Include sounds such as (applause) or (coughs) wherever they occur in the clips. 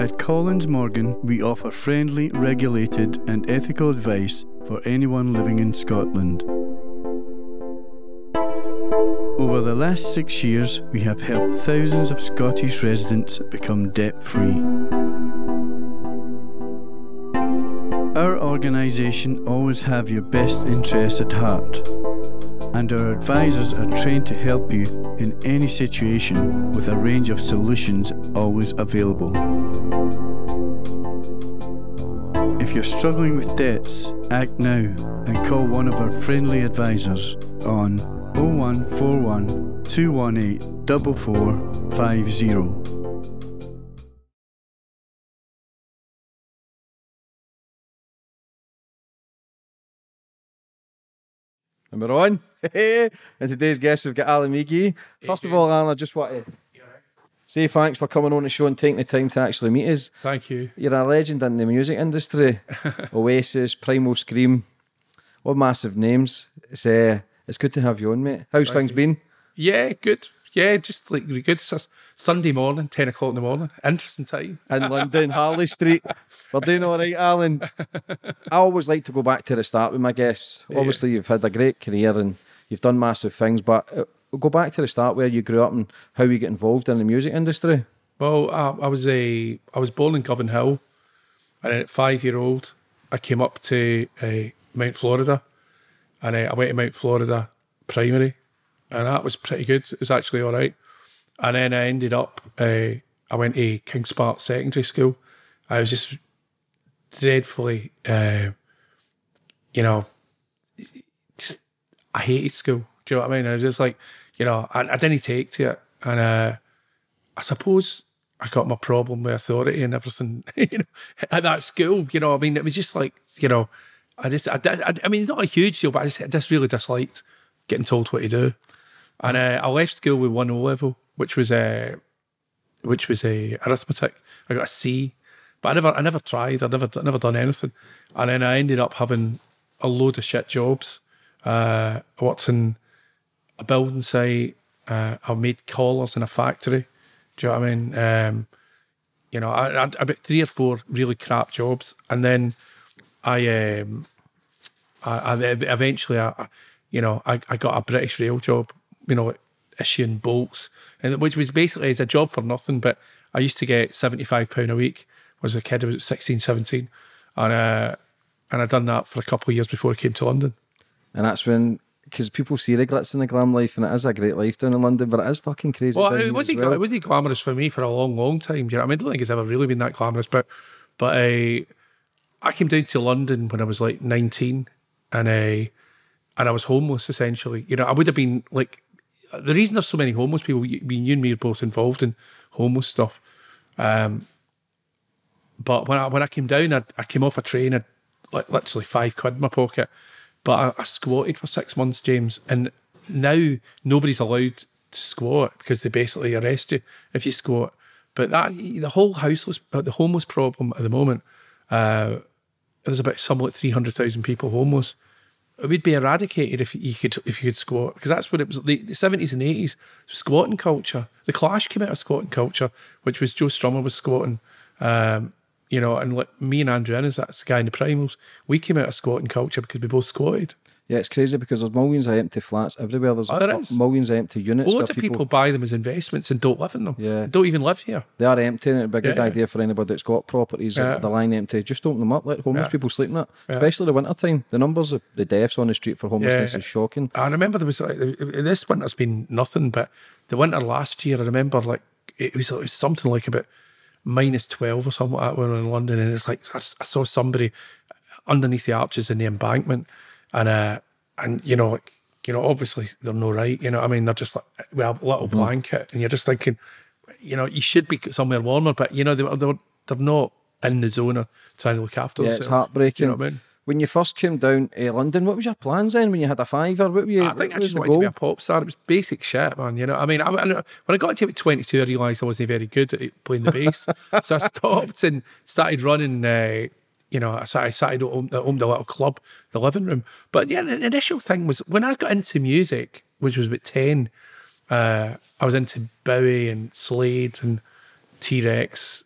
At Collins Morgan, we offer friendly, regulated, and ethical advice for anyone living in Scotland. Over the last six years, we have helped thousands of Scottish residents become debt free. Our organisation always have your best interests at heart, and our advisors are trained to help you in any situation with a range of solutions always available. If you're struggling with debts, act now and call one of our friendly advisors on 0141 218 4450. And we're on. and today's guest, we've got Alan McGee. First of all, Alan, I just want to say thanks for coming on the show and taking the time to actually meet us. Thank you. You're a legend in the music industry. (laughs) Oasis, Primal Scream, what massive names. It's uh, it's good to have you on, mate. How's Thank things you. been? Yeah, good. Yeah, just like really good. It's Sunday morning, 10 o'clock in the morning. Interesting time. In London, Harley Street. We're doing all right, Alan. I always like to go back to the start with my guests. Obviously, you've had a great career and you've done massive things, but uh, go back to the start where you grew up and how you get involved in the music industry. Well, I, I was a I was born in Govan Hill, and at five year old, I came up to uh, Mount Florida, and uh, I went to Mount Florida primary, and that was pretty good. It was actually all right, and then I ended up uh, I went to Kings Park Secondary School. I was just dreadfully, uh, you know, just, I hated school. Do you know what I mean? I was just like, you know, I, I didn't take to it, and uh, I suppose I got my problem with authority and everything, (laughs) you know, at that school. You know, I mean, it was just like, you know, I just, I, I, I mean, not a huge deal, but I just, I just really disliked getting told what to do. And uh, I left school with one O level, which was a, which was a arithmetic. I got a C, but I never, I never tried. I never, I never done anything. And then I ended up having a load of shit jobs. Uh, I worked in a building site. Uh, I made collars in a factory. Do you know what I mean? Um, you know, I, I had about three or four really crap jobs, and then I, um, I, I eventually, I- you know, I, I got a British Rail job. You know, issuing bolts, and which was basically it's a job for nothing. But I used to get seventy five pound a week. Was a kid, I was 16, 17. and uh, and I done that for a couple of years before I came to London. And that's when, because people see the glitz and the glam life, and it is a great life down in London, but it is fucking crazy. Well, it wasn't well. it wasn't glamorous for me for a long, long time. Do you know what I mean? I don't think it's ever really been that glamorous. But but uh, I came down to London when I was like nineteen, and uh, and I was homeless essentially. You know, I would have been like the reason there's so many homeless people. You, and me are both involved in homeless stuff. Um, but when I when I came down, I, I came off a train, had like literally five quid in my pocket. But I, I squatted for six months, James, and now nobody's allowed to squat because they basically arrest you if you squat. But that the whole houseless, the homeless problem at the moment, uh, there's about somewhat three hundred thousand people homeless. It would be eradicated if you could if you could squat because that's what it was. The seventies and eighties squatting culture. The Clash came out of squatting culture, which was Joe Strummer was squatting. Um, you know, and like me and Andrew Innes, that's the guy in the primals. We came out of squatting culture because we both squatted. Yeah, it's crazy because there's millions of empty flats everywhere. There's Oh, there millions of empty units. Loads of people buy them as investments and don't live in them. Yeah. don't even live here. They are empty, and it'd be a good Yeah. idea for anybody that's got properties Yeah. that are lying empty. Just open them up, let homeless Yeah. people sleep in it. Especially the winter time. The numbers of the deaths on the street for homelessness is shocking. I remember there was like this winter's been nothing, but the winter last year, I remember like it was, it was something like about minus twelve or something like that when we were in London, and it's like I saw somebody underneath the arches in the embankment, and uh, and you know, like, you know, obviously they're no right, you know, I mean, they're just like well, a little Mm-hmm. blanket, and you're just thinking, you know, you should be somewhere warmer, but you know, they're they're, they're not in the zone of trying to look after Yeah, themselves. it's heartbreaking. You know what I mean? When you first came down to London, what was your plans then? When you had a fiver, what were you? I think I just wanted to be a pop star. It was basic shit, man. You know, I mean, I, when I got to about 22, I realised I wasn't very good at playing the bass. (laughs) so I stopped and started running. Uh, you know, I started, I owned, a little club, the living room. But yeah, the initial thing was when I got into music, which was about 10, uh, I was into Bowie and Slade and T Rex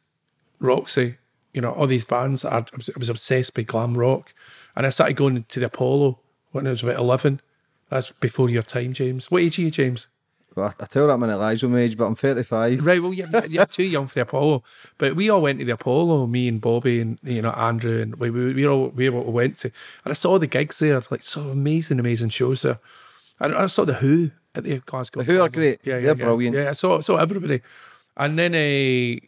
Roxy, you know, all these bands. I, was, I was obsessed by glam rock, and I started going to the Apollo when I was about eleven. That's before your time, James. What age are you, James? Well, I tell that man it lies with my age, but I'm 35. Right, well, you're, you're too young for the Apollo. But we all went to the Apollo, me and Bobby and, you know, Andrew, and we, we, we all we went to. And I saw the gigs there, like, so amazing, amazing shows there. And I saw The Who at the Glasgow. The Who are great. Yeah, yeah, They're yeah. brilliant. Yeah, I saw, saw everybody. And then, uh,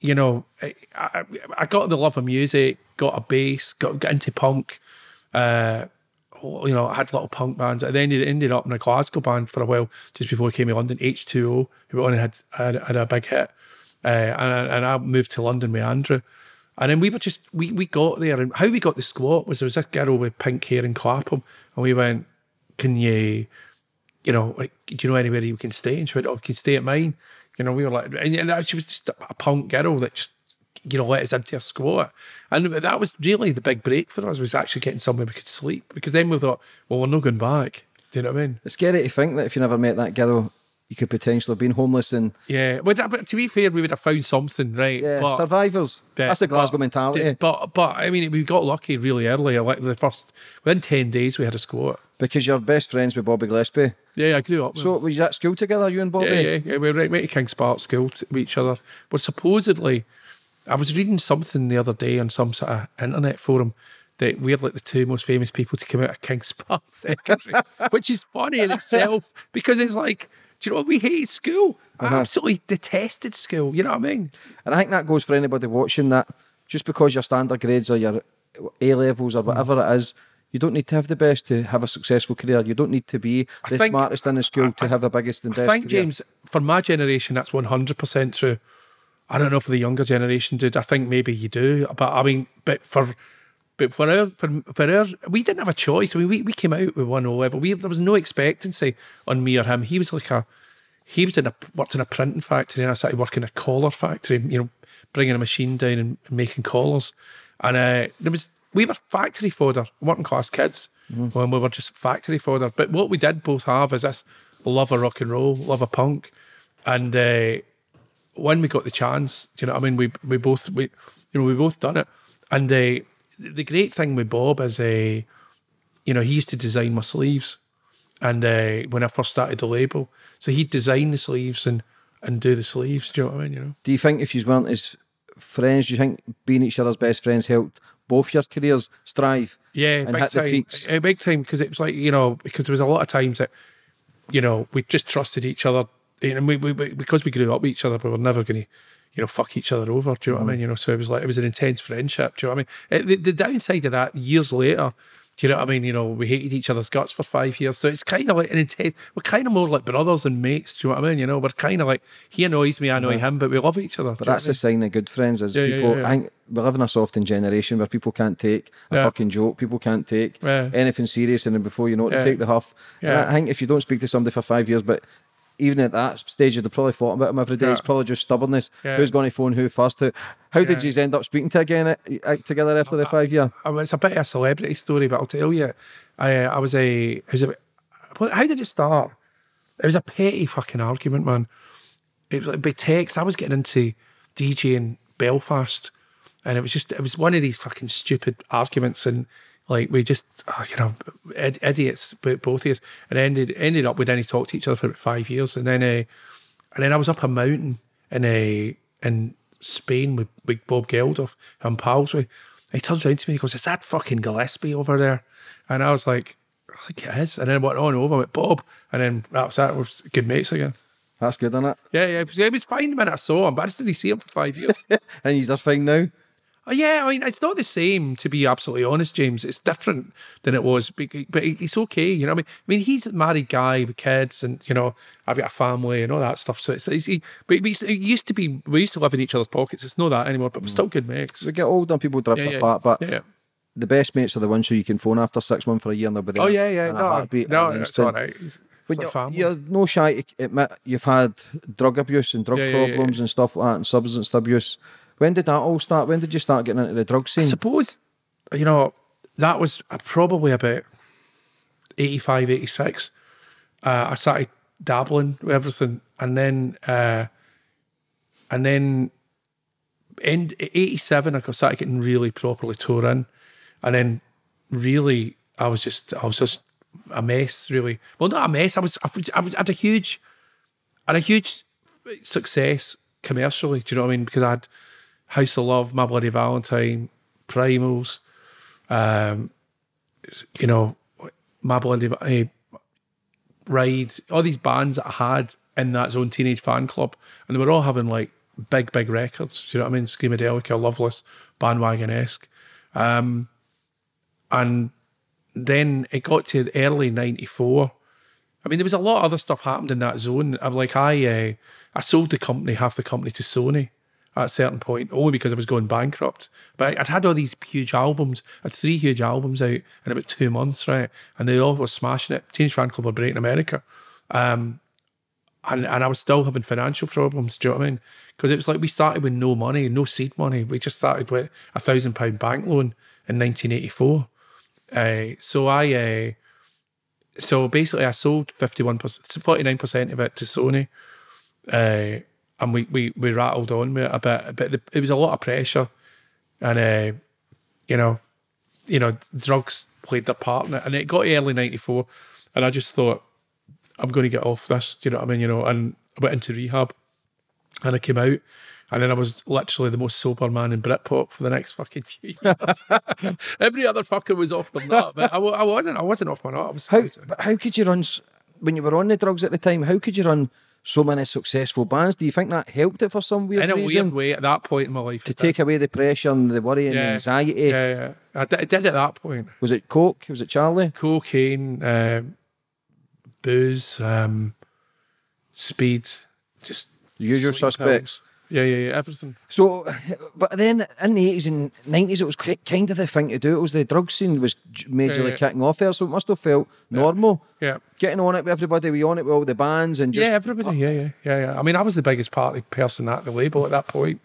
you know, I, I, I got the love of music, got a bass, got, got into punk. Uh, you know, I had little punk bands. I then ended, ended up in a Glasgow band for a while, just before I came to London, H2O, who only had, had, had a big hit. Uh, and, I- and I moved to London with Andrew. And then we were just, we, we got there. And how we got the squat was there was a girl with pink hair in Clapham. And we went, can you, you know, like, do you know anywhere you can stay? And she went, oh, you can stay at mine. You know, we were like, and, and she was just a punk girl that just, you know, let us into a squat. And that was really the big break for us, was actually getting somewhere we could sleep. Because then we thought, well, we're not going back. Do you know what I mean? It's scary to think that if you never met that girl, you could potentially have been homeless and Yeah. But, but to be fair, we would have found something, right? yeah, but, survivors. but- That's the Glasgow mentality. But, but, I mean, we got lucky really early. Like the first, within 10 days, we had a squat. because you're best friends with Bobby Gillespie. Yeah, I grew up with So was you at school together, you and Bobby? Yeah, yeah, yeah. We were right, went to King's Park School t- with each other. But supposedly, I was reading something the other day on some sort of internet forum that we're like the two most famous people to come out of King's (laughs) Park Secondary, which is funny in itself because it's like, do you know what? We hated school. I uh-huh. absolutely detested school. You know what I mean? And I think that goes for anybody watching that. Just because your standard grades or your A levels or whatever it is, you don't need to have the best to have a successful career. You don't need to be the think- smartest in the school to have the biggest and I best think, career. James, for my generation, that's 100% true. I don't know for the younger generation, dude. I think maybe you do. But I mean, but for but for our for, for our we didn't have a choice. I mean, we, we came out with one O level. We there was no expectancy on me or him. He was like a he was in a worked in a printing factory and I started working in a collar factory, you know, bringing a machine down and making collars. And uh, there was we were factory fodder, working class kids when we were just factory fodder. But what we did both have is this love of rock and roll, love of punk. And uh, when we got the chance, do you know what I mean? We we both we you know we both done it. And uh, the great thing with Bob is uh, you know, he used to design my sleeves. And uh, when I first started the label, so he'd design the sleeves and and do the sleeves. Do you know what I mean? You know, Do you think if you weren't as friends, do you think being each other's best friends helped both your careers strive? yeah, And big hit the time, peaks. Uh, big time. Because it was like you know, because there was a lot of times that you know we just trusted each other. You know, we, we, we because we grew up with each other, we were never going to. You know, fuck each other over. Do you know Mm. what I mean? You know, so it was like it was an intense friendship. Do you know what I mean? Uh, The, the downside of that, years later, do you know what I mean? You know, we hated each other's guts for five years, so it's kind of like an intense. We're kind of more like brothers and mates. Do you know what I mean? You know, we're kind of like he annoys me, I annoy him, but we love each other. But that's the sign of good friends is Yeah, yeah, people. yeah, yeah. I think we live in a softened generation where people can't take a Yeah. fucking joke. People can't take Yeah. anything serious, and then before you know it, Yeah. they take the huff. Yeah. I think if you don't speak to somebody for five years, but even at that stage, you'd have probably thought about him every day. It's probably just stubbornness. Yeah. Who's going to phone who first? Who? How did you end up speaking to again uh, together after the five year? I it's a bit of a celebrity story, but I'll tell you. I I was a it was a how did it start? It was a petty fucking argument, man. It was like by text. I was getting into DJing Belfast, and it was just it was one of these fucking stupid arguments, and like we just oh, you know id- idiots, but both of us, and ended ended up we didn't talk to each other for about five years, and then uh, and then I was up a mountain in a in Spain with, with Bob Geldof, I'm pals with. He turns around to me and he goes, Is that fucking Gillespie over there? And I was like, I think it is. And then I went on over with Bob. And then that was that. We're good mates again. That's good, isn't it? Yeah, yeah. It was, it was fine the minute I saw him, but I just didn't see him for five years. (laughs) And he's just fine now. Oh, yeah, I mean, it's not the same, to be absolutely honest, James. It's different than it was, but it's okay. You know, I mean, I mean, he's a married guy with kids, and you know, I've got a family and all that stuff. So it's easy. But used, it used to be, we used to live in each other's pockets. It's not that anymore, but we're still good mates. We get older, and people drift Yeah, yeah, apart, but Yeah. the best mates are the ones who you can phone after six months for a year and they'll be there. Oh yeah, yeah. No, heartbeat, no, it's all right. But you're, you're, no shy to admit you've had drug abuse and drug problems and stuff like that and substance abuse. When did that all start? When did you start getting into the drug scene? I suppose, you know, that was probably about 85, 86. Uh, I started dabbling with everything. And then, uh, and then end eighty seven, I got started getting really properly tore in, and then really I was just I was just a mess. Really, well, not a mess. I was I was, I was I had a huge, I had a huge success commercially. Do you know what I mean? Because I had House of Love, My Bloody Valentine, Primals, um, you know, My Bloody uh, Ride, all these bands that I had in that zone Teenage Fanclub, and they were all having like big, big records. Do you know what I mean? Screamadelica, Loveless, Bandwagonesque. Um, and then it got to early '94. I mean, there was a lot of other stuff happened in that zone. I'm like, I, uh, I sold the company, half the company, to Sony at a certain point, only because I was going bankrupt. But I'd had all these huge albums. I had three huge albums out in about two months, right? And they all were smashing it. Teenage Fanclub were great in America. Um, and, and I was still having financial problems. Do you know what I mean? Because it was like we started with no money, no seed money. We just started with a thousand pound bank loan in 1984. Uh, so I, uh, so basically, I sold 51%, 49% of it to Sony. Uh, and we, we, we rattled on with it a bit, but the, it was a lot of pressure. And, uh, you know, you know, drugs played their part in it. And it got early 94. And I just thought, I'm going to get off this. Do you know what I mean? You know, and I went into rehab and I came out. And then I was literally the most sober man in Britpop for the next fucking few years. (laughs) Every other fucker was off their nut, but I, I wasn't. I wasn't off my nut. I was. How, but how could you run, when you were on the drugs at the time, how could you run so many successful bands? Do you think that helped it for some weird in a reason? weird way at that point in my life. to take did. away the pressure and the worry and the Yeah. anxiety? Yeah, yeah. I did, I did at that point. Was it Coke? Was it Charlie? Cocaine, um, booze, um, speed, just usual suspects. Yeah, yeah, yeah, everything. So, but then in the 80s and 90s, it was kind of the thing to do. It was the drug scene was majorly yeah. kicking off there, so it must have felt normal. Yeah. Getting on it with everybody, we on it with all the bands and just yeah, everybody. Yeah, yeah, yeah, yeah. I mean, I was the biggest party person at the label at that point.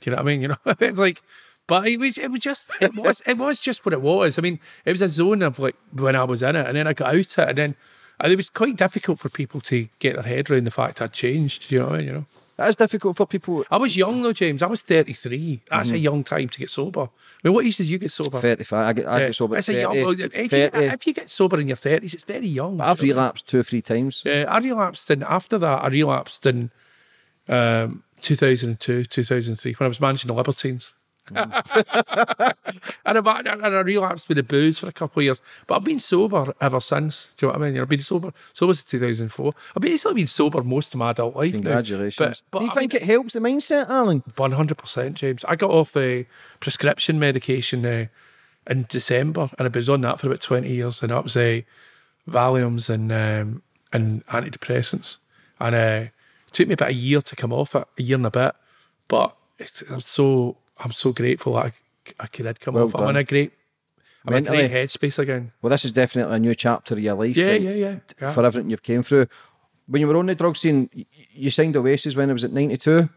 Do you know what I mean? You know, (laughs) it's like, but it was, it was just, it was, it was just what it was. I mean, it was a zone of like when I was in it, and then I got out of it, and then it was quite difficult for people to get their head around the fact I'd changed. You know I mean? You know. That's difficult for people. I was young though, James. I was 33. That's Mm-hmm. a young time to get sober. I mean, what age did you get sober? 35, I get, I get sober it's a young. If you, get, 30. if you get sober in your 30s, it's very young. I've you know? relapsed two or three times. Yeah, I relapsed in, after that, I relapsed in um, 2002, 2003, when I was managing the Libertines. Mm. (laughs) and, I've, and I relapsed with the booze for a couple of years, but I've been sober ever since. Do you know what I mean? I've been sober, sober since 2004. I've basically been sober most of my adult life. Congratulations. But, but Do you I think it helps the mindset, Alan? One hundred percent, James. I got off the prescription medication uh, in December, and I was on that for about twenty years, and that was uh, Valiums and um, and antidepressants, and uh, it took me about a year to come off it, a year and a bit, but it's, I'm so I'm so grateful that I, I could come Well off. it. I'm in done. a great, I'm in a great headspace again. Well, this is definitely a new chapter of your life. Yeah, yeah, yeah. yeah. For everything you've came through. When you were on the drug scene, you signed Oasis when it was at 92.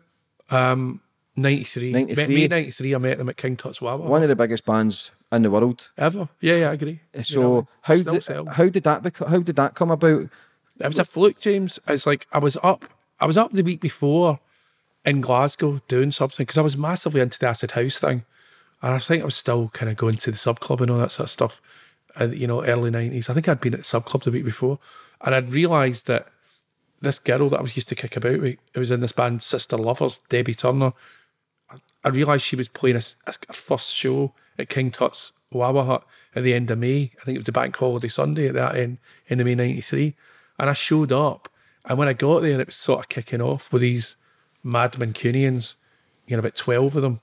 Um, 93. 93. Me, me 93, I met them at King Tut's Wah Wah. One of the biggest bands in the world. Ever. Yeah, yeah, I agree. You So know, how did, sell. how did that bec- how did that come about? It was a fluke, James. It's like I was up. I was up the week before in Glasgow doing something because I was massively into the acid house thing, and I think I was still kind of going to the sub club and all that sort of stuff. Uh, you know, early nineties. I think I'd been at the sub club the week before, and I'd realised that this girl that I was used to kick about with, it was in this band Sister Lovers, Debbie Turner. I, I realised she was playing a her first show at King Tut's Wah Wah Hut at the end of May. I think it was a bank holiday Sunday at that end, end of May '93. And I showed up, and when I got there, it was sort of kicking off with these mad Mancunians, you know, about twelve of them,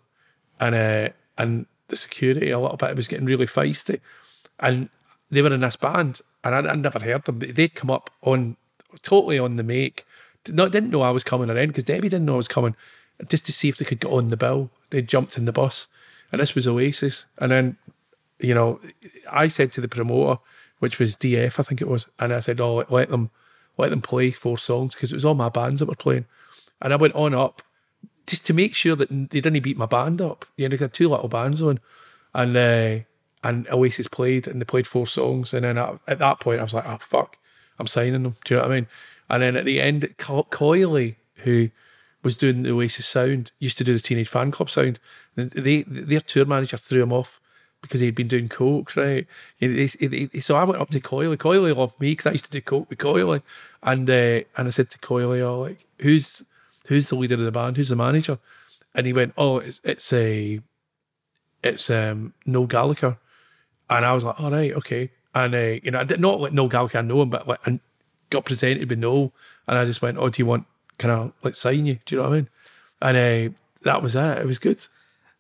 and uh, and the security a little bit. It was getting really feisty, and they were in this band, and I, I'd never heard them. But they'd come up on totally on the make. Not didn't know I was coming around because Debbie didn't know I was coming, just to see if they could get on the bill. They jumped in the bus, and this was Oasis. And then, you know, I said to the promoter, which was DF, I think it was, and I said, "Oh, let them, let them play four songs because it was all my bands that were playing." And I went on up just to make sure that they didn't beat my band up. You know, they had two little bands on, and uh, and Oasis played, and they played four songs, and then I, at that point I was like, "Oh fuck, I'm signing them." Do you know what I mean? And then at the end, Co- Coily, who was doing the Oasis sound, used to do the Teenage Fanclub sound. They, their tour manager threw him off because he'd been doing coke, right? So I went up to Coily. Coily loved me because I used to do coke with Coily, and uh, and I said to Coily, "Oh, like who's who's the leader of the band? Who's the manager?" And he went, "Oh, it's it's a it's um Noel Gallagher," and I was like, "All right, okay." And uh, you know, I did not let Noel Gallagher I know him, but like, I got presented with Noel, and I just went, "Oh, do you want? Can I like sign you? Do you know what I mean?" And uh, that was it. It was good.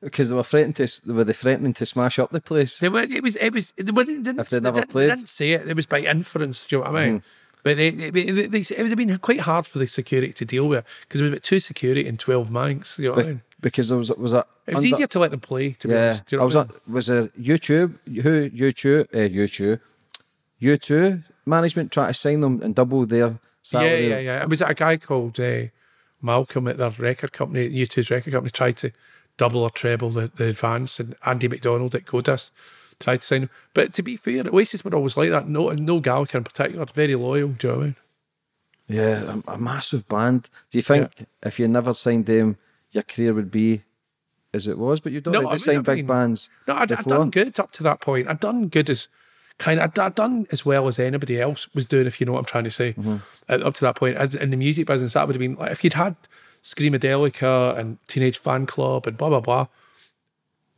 Because they were threatening to, were they threatening to smash up the place? They were, it was, it was, they didn't, If they they never didn't, played. They didn't say it. It was by inference. Do you know what I mean? But they, they, they, they, it would have been quite hard for the security to deal with because there was about two security and 12 manx. You know what I mean? because there was was a It was under- easier to let them play, to be Yeah, honest. Do you know I was I mean? at, was a U2 who U2 uh, YouTube two management try to sign them and double their yeah, salary. yeah, yeah. It was a guy called uh, Malcolm at their record company, U2's record company, tried to double or treble the, the advance, and Andy McDonald at Go! Discs tried to sign him. But to be fair, Oasis were always like that. No, Noel Gallagher in particular, very loyal. Do you know what I mean? Yeah, a, a massive band. Do you think if you never signed them, your career would be as it was? But No, already I mean, signed I big mean- bands. No, I'd, I'd done good up to that point. I'd done good as kind of, I'd, I'd done as well as anybody else was doing, if you know what I'm trying to say. Mm-hmm. Uh, up to that point, as in the music business, that would have been like if you'd had Screamadelica and Teenage Fanclub and blah blah blah.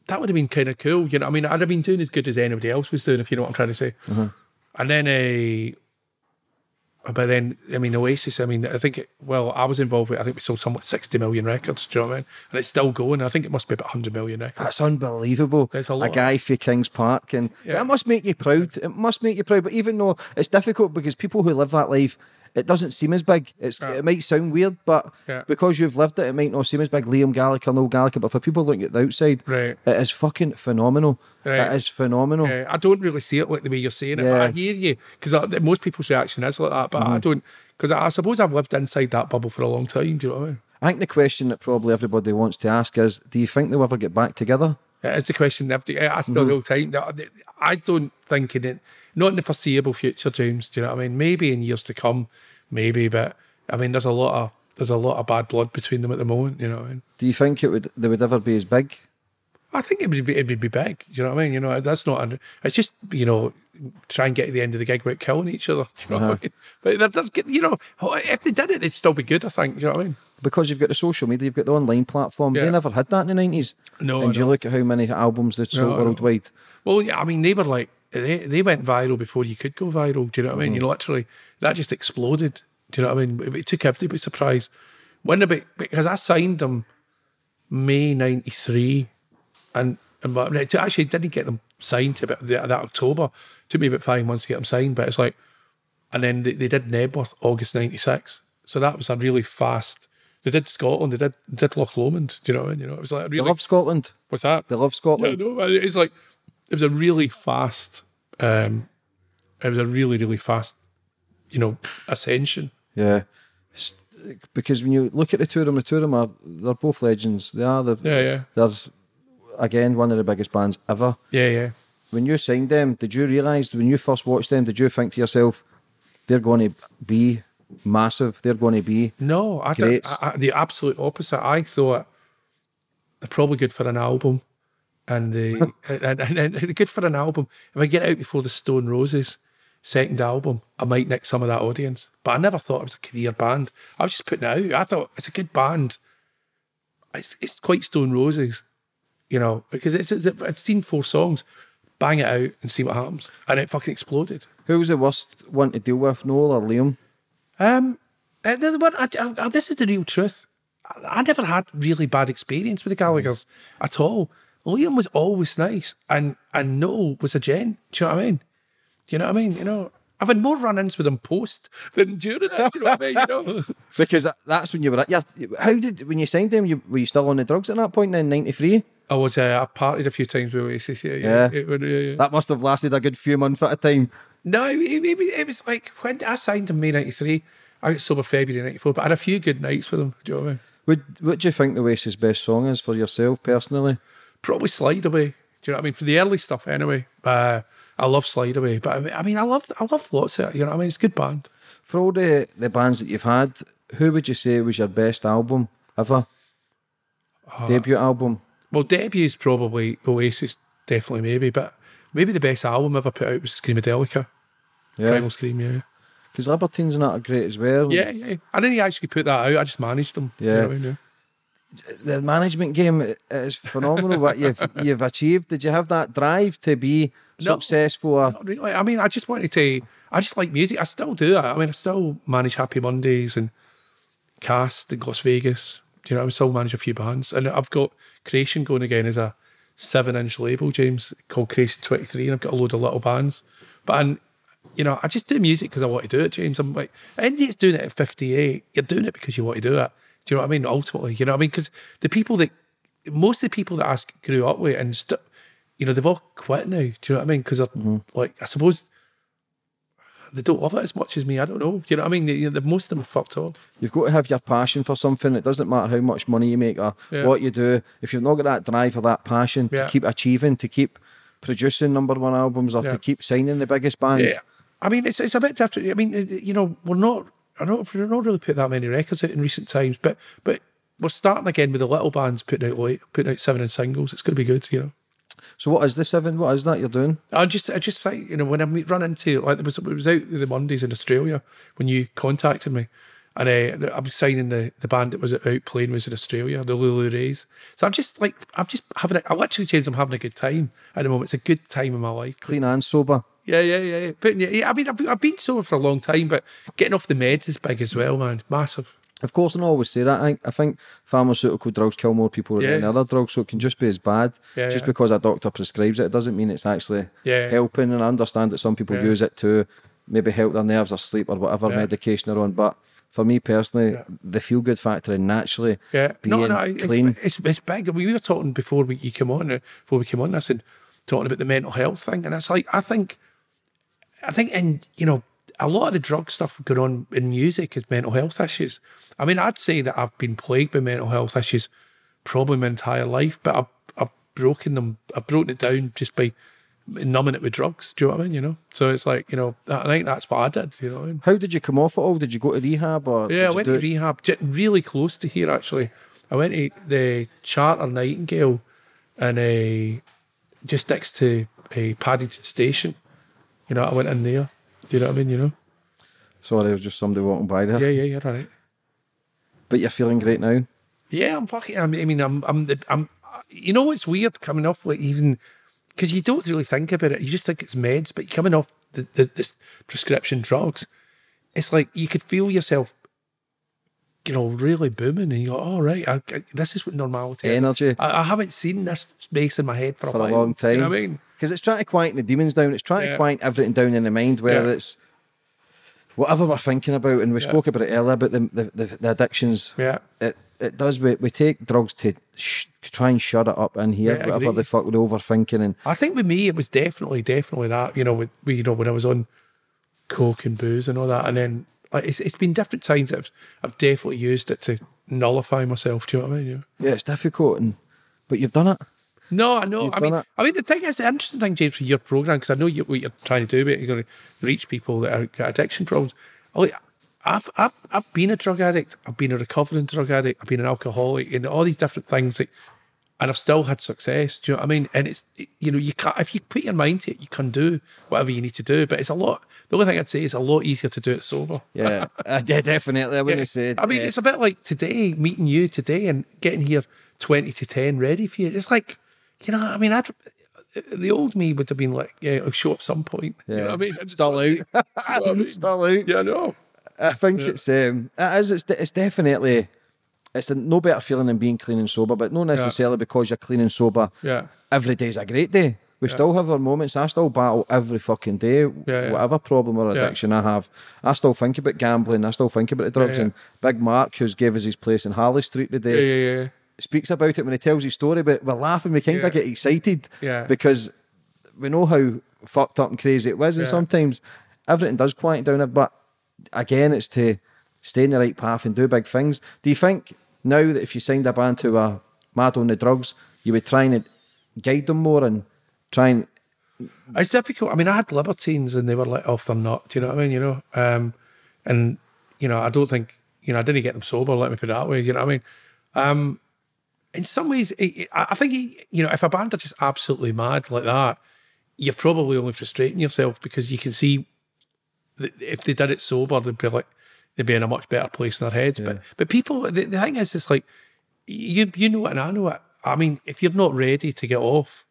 That would have been kind of cool, you know. I mean, I'd have been doing as good as anybody else was doing, if you know what I'm trying to say. Mm-hmm. And then, uh, but then, I mean, Oasis. I mean, I think. It, well, I was involved with. I think we sold somewhat 60 million records. Do you know what I mean? And it's still going. I think it must be about 100 million records. That's unbelievable. That's a a guy for Kings Park, and Yeah. that must make you proud. It must make you proud. But even though it's difficult because people who live that life, it doesn't seem as big. It's it might sound weird, but Yeah. because you've lived it, it might not seem as big. Liam Gallagher, Noel Gallagher, but for people looking at the outside, Right. it is fucking phenomenal. Right. It is phenomenal. Uh, I don't really see it like the way you're saying it, but I hear you because most people's reaction is like that. But I don't because I, I suppose I've lived inside that bubble for a long time. Do you know what I mean? I think the question that probably everybody wants to ask is: Do you think they'll ever get back together? It's a question that I ask Mm-hmm. the whole time. I don't think in it, not in the foreseeable future, James. Do you know what I mean? Maybe in years to come, maybe. But I mean, there's a lot of there's a lot of bad blood between them at the moment. You know what I mean? Do you think it would they would ever be as big? I think it would be it would be big. Do you know what I mean? You know, that's not. It's just you know, try and get to the end of the gig without killing each other. Do you know Uh-huh. what I mean? But that- that's you know, if they did it, they'd still be good. I think. You know what I mean? Because you've got the social media, you've got the online platform. Yeah. They never had that in the nineties. No, and you look at how many albums they sold know. worldwide. Well, yeah, I mean, they were like they they went viral before you could go viral. Do you know what I mean? You know, literally that just exploded. Do you know what I mean? It, it took everybody by surprise. When about because I signed them May '93, and and but it actually didn't get them signed to about that, that October. took me about five months to get them signed, but it's like, and then they, they did Knebworth August '96, so that was a really fast. They did Scotland, they did they did Loch Lomond. Do you know what I mean? You know, it was like a They love Scotland. what's that? They love Yeah, Scotland. no, it's like it was a really fast. Um, it was a really really fast, you know, ascension. Yeah. Because when you look at the two of them, the two of them are they're both legends. They are. They're, Yeah, yeah, they're again one of the biggest bands ever. yeah, yeah. When you signed them, did you realise when you first watched them, did you think to yourself, they're going to be massive? They're going to be No, I. I, I- the absolute opposite. I thought they're probably good for an album, and they (laughs) and, and, and good for an album. If I get out before the Stone Roses second album, I might nick some of that audience. But I never thought it was a career band. I was just putting it out. I thought it's a good band. It's it's quite Stone Roses, you know, because it's, it's I've seen four songs, bang it out and see what happens, and it fucking exploded. who was the worst one to deal with, Noel or Liam? Um, uh, the, the one, I, I, this is the real truth. I, I never had really bad experience with the Gallagher's at all. Liam was always nice, and and Noel was a gent. Do you know what I mean? Do you know what I mean? You know, I've had more run-ins with him post than during it. Do you know what I mean? You know, (laughs) Because that's when you were at. Yeah, how did when you signed them? You were you still on the drugs at that point in '93? I was. Uh, I've partied a few times with Oasis. Yeah, yeah. Yeah. It yeah, yeah. That must have lasted a good few months at a time. No, it, it, was- like when I signed in May '93. I got sober February '94, but I had a few good nights with him. Do you know what I mean? Would what do you think the Oasis' best song is for yourself personally? Probably Slide Away. Do you know what I mean? For the early stuff, anyway. Uh, I love Slide Away, but I mean, I mean, I love, I love lots of it. You know what I mean? It's a good band. For all the the bands that you've had, who would you say was your best album ever? Uh, Debut album. Well, debut is probably Oasis, definitely maybe, but maybe the best album ever put out was Screamadelica, Yeah. Primal Scream. Yeah, Because Libertines and that are great as well. yeah, yeah. I didn't actually put that out. I just managed them. you Yeah. know what I mean? The management game is phenomenal. what you've (laughs) you've achieved. Did you have that drive to be No. successful? Or, really. I mean, I just wanted to. I just like music. I still do. I mean, I still manage Happy Mondays and Cast in Glasvegas. Do you know, I still manage a few bands, and I've got Creation going again as a seven-inch label, James, called Creation Twenty Three, and I've got a load of little bands. But I'm, you know, I just do music because I want to do it, James. I'm like, India's doing it at fifty-eight. You're doing it because you want to do it. Do you know what I mean? Ultimately, you know what I mean? Because the people that, most of the people that I grew up with and st- you know, they've all quit now. Do you know what I mean? Because mm-hmm. like, I suppose they don't love it as much as me. I don't know. Do you know what I mean? You know, the- most of them are fucked off. You've got to have your passion for something. It doesn't matter how much money you make or Yeah. what you do. If you've not got that drive or that passion Yeah. to keep achieving, to keep producing number one albums or Yeah. to keep signing the biggest bands, Yeah. I mean, it's it's a bit different. I mean, you know, we're not. I don't. We're not really put that many records out in recent times, but but we're starting again with the little bands putting out like putting out seven inch singles. It's going to be good, you know. So what is the seven? What is that you're doing? I just, I just say, you know, when I run into like it was, it was out the Mondays in Australia when you contacted me, and uh, I was signing the the band that was out playing was in Australia, the Lulu Rays. So I'm just like, I'm just having, a, I literally, James, I'm having a good time at the moment. It's a good time in my life. Clean and sober. Yeah, yeah, yeah. Putting, yeah, I mean, I've, I've been sober for a long time, but getting off the meds is big as well, man. Massive. Of course, and I always say that. I think, I think pharmaceutical drugs kill more people Yeah. than other drugs, so it can just be as bad. Yeah, just yeah. because a doctor prescribes it, it doesn't mean it's actually helping. And I understand that some people use it to maybe help their nerves or sleep or whatever medication they're on. But for me personally, the feel good factor and naturally Yeah, being no, no, it's, clean. It's, it's big. We were talking before we, you came on, uh, before we came on this, and talking about the mental health thing, and it's like I think, I think, and you know, a lot of the drug stuff going on in music is mental health issues. I mean, I'd say that I've been plagued by mental health issues probably my entire life, but I've I've broken them. I've broken it down just by numbing it with drugs. Do you know what I mean? You know, so it's like you know, I think that's what I did. You know what I mean? How did you come off it all? Did you go to rehab or Yeah, I went to rehab, really close to here actually. I went to the Charter Nightingale, and uh, just next to a Paddington Station. You know, I went in there. Do you know what I mean? You know? Sorry, it was just somebody walking by there. Yeah, yeah, you're right. But you're feeling great now. Yeah, I'm fucking. I mean, I'm, I'm, the, I'm. You know, it's weird coming off like even because you don't really think about it. You just think it's meds, but coming off the, the this prescription drugs, it's like you could feel yourself, you know, really booming, and you're like, all right, I, I, this is what normality is. Energy. I, haven't seen this space in my head for, For a while. long Do you know time. what I mean? Because it's trying to quieten the demons down. It's trying to Yeah. quieten everything down in the mind, whether Yeah. it's whatever we're thinking about. And we Yeah. spoke about it earlier about the the, the, the addictions. Yeah. It it does. We, we take drugs to sh- try and shut it up in here, whatever agree. the fuck we're overthinking. And I think with me, it was definitely, definitely that. You know, with we, you know, when I was on coke and booze and all that, and then like it's, it's been different times that I've, I've definitely used it to nullify myself. Do you know what I mean? Yeah. yeah, it's difficult. And but you've done it. No, I know. You've I mean, it. I mean, the thing is, the interesting thing, James, for your program, because I know you, what you're trying to do, but you're going to reach people that are got addiction problems. Oh, yeah, I've, I've, I've been a drug addict. I've been a recovering drug addict. I've been an alcoholic, and all these different things. That, and I've still had success. Do you know what I mean? And it's you know you can't if you put your mind to it, you can do whatever you need to do. But it's a lot. The only thing I'd say is a lot easier to do it sober. Yeah, uh, yeah, definitely. I wouldn't Yeah. said. I mean, uh, it's a bit like today, meeting you today and getting here 20 to 10 ready for you. It's like, you know, I mean, I'd, the old me would have been like, yeah, I'll show up some point. You know what I mean? It's Still out. (laughs) You know I (laughs) mean? Still out. Yeah, I know. I think it's um, it is. It's, it's definitely. It's a, no better feeling than being clean and sober, but not necessarily because you're clean and sober. Yeah. Every day's a great day. We still have our moments. I still battle every fucking day, yeah. whatever problem or Yeah. addiction I have. I still think about gambling. I still think about the drugs. yeah. And Big Mark, who's gave us his place in Harley Street today, yeah, yeah. speaks about it when he tells his story. But we're laughing. We kind of Yeah. get excited Yeah. because we know how fucked up and crazy it was. And sometimes everything does quiet down. It, but again, it's to stay in the right path and do big things. Do you think now that if you signed a band who are mad on the drugs, you would try and guide them more and try and It's difficult. I mean, I had libertines and they were let off their nut. Do you know what I mean? You know, um, and you know, I don't think you know, I didn't get them sober. Let me put it that way. You know what I mean? Um, in some ways, it, I think you know if a band are just absolutely mad like that, you're probably only frustrating yourself because you can see that if they did it sober, they'd be like they'd be in a much better place in their heads. But but people, the, the thing is, it's like you you know it and I know it. I mean, if you're not ready to get off,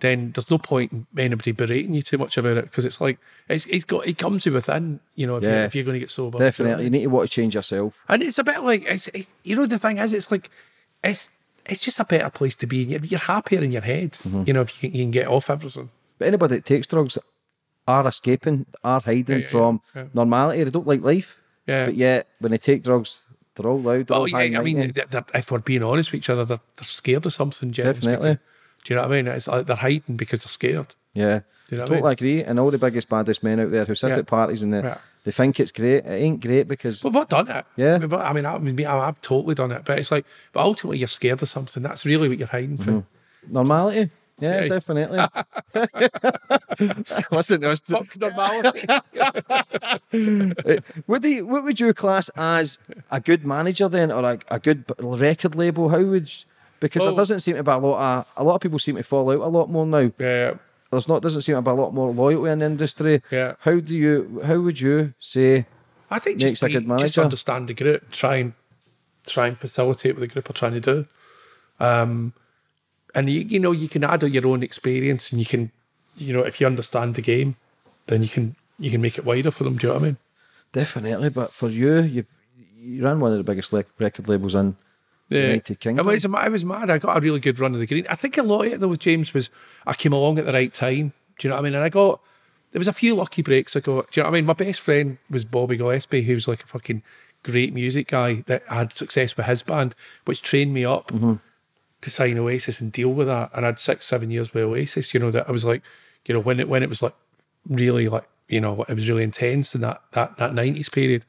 then there's no point in anybody berating you too much about it because it's like it's it's got it comes from within. You know, if, you're, Yeah. if you're going to get sober, you Definitely, you need to want to change yourself. And it's a bit like it's it, you know the thing is it's like it's it's just a better place to be. You're, you're happier in your head. Mm-hmm. You know, if you can, you can get off everything. But anybody that takes drugs are escaping, are hiding yeah, from yeah. normality. They don't like life. Yeah. But yet, when they take drugs, they're all loud. Oh all yeah, I mean, mighty. they're, they're- if we're being honest with each other, they're, they're scared of something. Definitely. speaking. Do you know what I mean? It's like they're hiding because they're scared. yeah. you know what I totally agree. And all the biggest, baddest men out there who sit Yeah. at parties and they, Yeah. they think it's great. It ain't great because We've all done it. Yeah. We've, I mean, I, mean, I- I've totally done it. But it's like, but ultimately, you're scared of something. That's really what you're hiding from. Mm-hmm. normality. Yeah, Yeah. definitely. (laughs) Listen, there was Fuck normality. Would they, what would you class as a good manager then, or a, a good record label? How would? You, because there doesn't seem to be a lot of a lot of people seem to fall out a lot more now. yeah. There's not doesn't seem to be a lot more loyalty in the industry. Yeah. How do you? How would you say? I think Makes just, a be, good just understand the group, try and try and facilitate what the group are trying to do. Um, and you, you know, you can add your own experience, and you can, you know, if you understand the game, then you can you can make it wider for them. Do you know what I mean? Definitely, but for you, you've you ran one of the biggest le- record labels in Yeah. United Kingdom. I was, I was mad. I got a really good run of the green. I think a lot of it though with James was I came along at the right time. Do you know what I mean? And I got there was a few lucky breaks. I got. Do you know what I mean? My best friend was Bobby Gillespie, who was like a fucking great music guy that had success with his band, which trained me up mm-hmm. To sign Oasis and deal with that. And I had six, seven years with Oasis. You know that I was like, you know, when it when it was like really like you know it was really intense in that that that nineties period.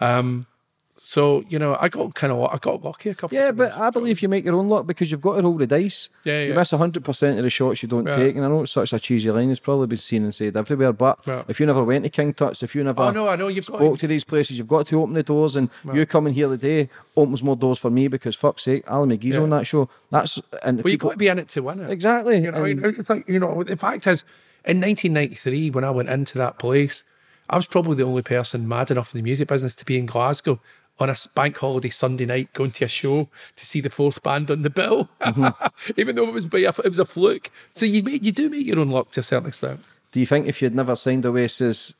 Um, so you know, I got kind of I got lucky a couple. yeah, but. I believe you make your own luck because you've got to roll the dice. Yeah, You yeah. miss hundred percent of the shots you don't Yeah. take, and I know it's such a cheesy line. It's probably been seen and said everywhere. But Yeah. if you never went to King Tut's, if you never Oh no, I know you've got. spoke to these places, you've got to open the doors. And you coming here today opens more doors for me because fuck's sake, Alan McGee's Yeah. on that show. That's and Well, you've got to be in it to win it. exactly. You know, I and- mean, it's like you know. The fact is, in 1993, when I went into that place, I was probably the only person mad enough in the music business to be in Glasgow on a bank holiday Sunday night, going to a show to see the fourth band on the bill, mm-hmm. (laughs) even though it was by a, it was a fluke. So you make you do make your own luck to a certain extent. do you think if you'd never signed Oasis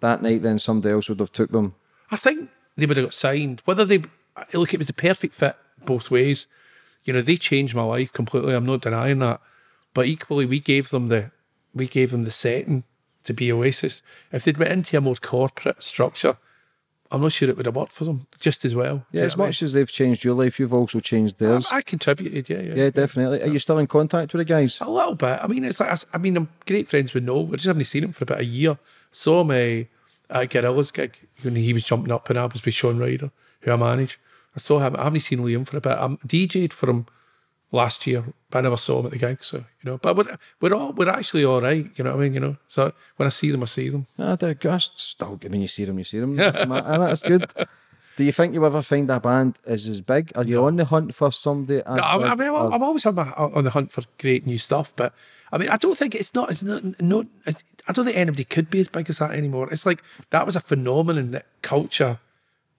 that night, then somebody else would have took them? I think they would have got signed. Whether they look, it was a perfect fit both ways. You know, they changed my life completely. I'm not denying that. But equally, we gave them the we gave them the setting to be Oasis. If they'd went into a more corporate structure, I'm not sure it would have worked for them just as well. Do Yeah, as know what much as they've changed your life, you've also changed theirs. I, I contributed. Yeah, yeah, yeah, definitely. Are you still in contact with the guys? A little bit. I mean, it's like I mean, I'm great friends with Noel. I just haven't seen him for about a year. Saw him uh, at a Gorillaz gig when he was jumping up and I was with Shaun Ryder, who I manage. I saw him. I haven't seen Liam for a bit. I'm DJ'd for him last year, but I never saw him at the gig. So you know, but we're we're all we're actually all right. You know what I mean? You know, so when I see them, I see them. Ah, the gosh, still, I mean, you see them, you see them. (laughs) Ah, That's good. Do you think you ever find a band is as big? Are you on the hunt for somebody? No, I, big, mean, I'm, I'm always on, my, on the hunt for great new stuff, but I mean, I don't think it's not. It's not. No, it's, I don't think anybody could be as big as that anymore. It's like that was a phenomenon that culture.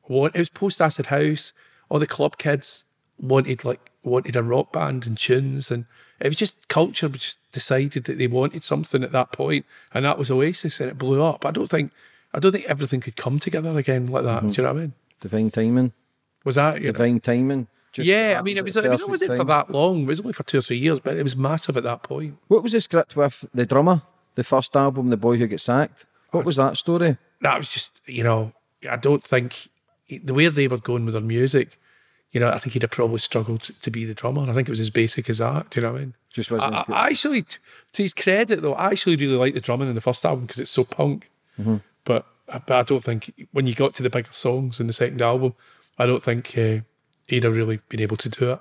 Want it was post acid house. All the club kids wanted like wanted a rock band and tunes, and it was just culture just decided that they wanted something at that point, and that was Oasis, and it blew up. I don't think. I don't think everything could come together again like that. Do you know what I mean? divine timing? Was that you know? Divine timing. Just Yeah, I mean, it was, it was, it wasn't for that long. It was only for two or three years, but it was massive at that point. What was the script with the drummer? The first album, The Boy Who Got Sacked. What was that story? That was just, you know, I don't think the way they were going with their music, you know, I think he'd have probably struggled to, to be the drummer. I think it was as basic as that. Do you know what I mean? Just wasn't I. I actually, to his credit though, I actually really like the drumming in the first album because it's so punk. Mm-hmm. But, but I don't think when you got to the bigger songs in the second album, I don't think uh, he'd have really been able to do it.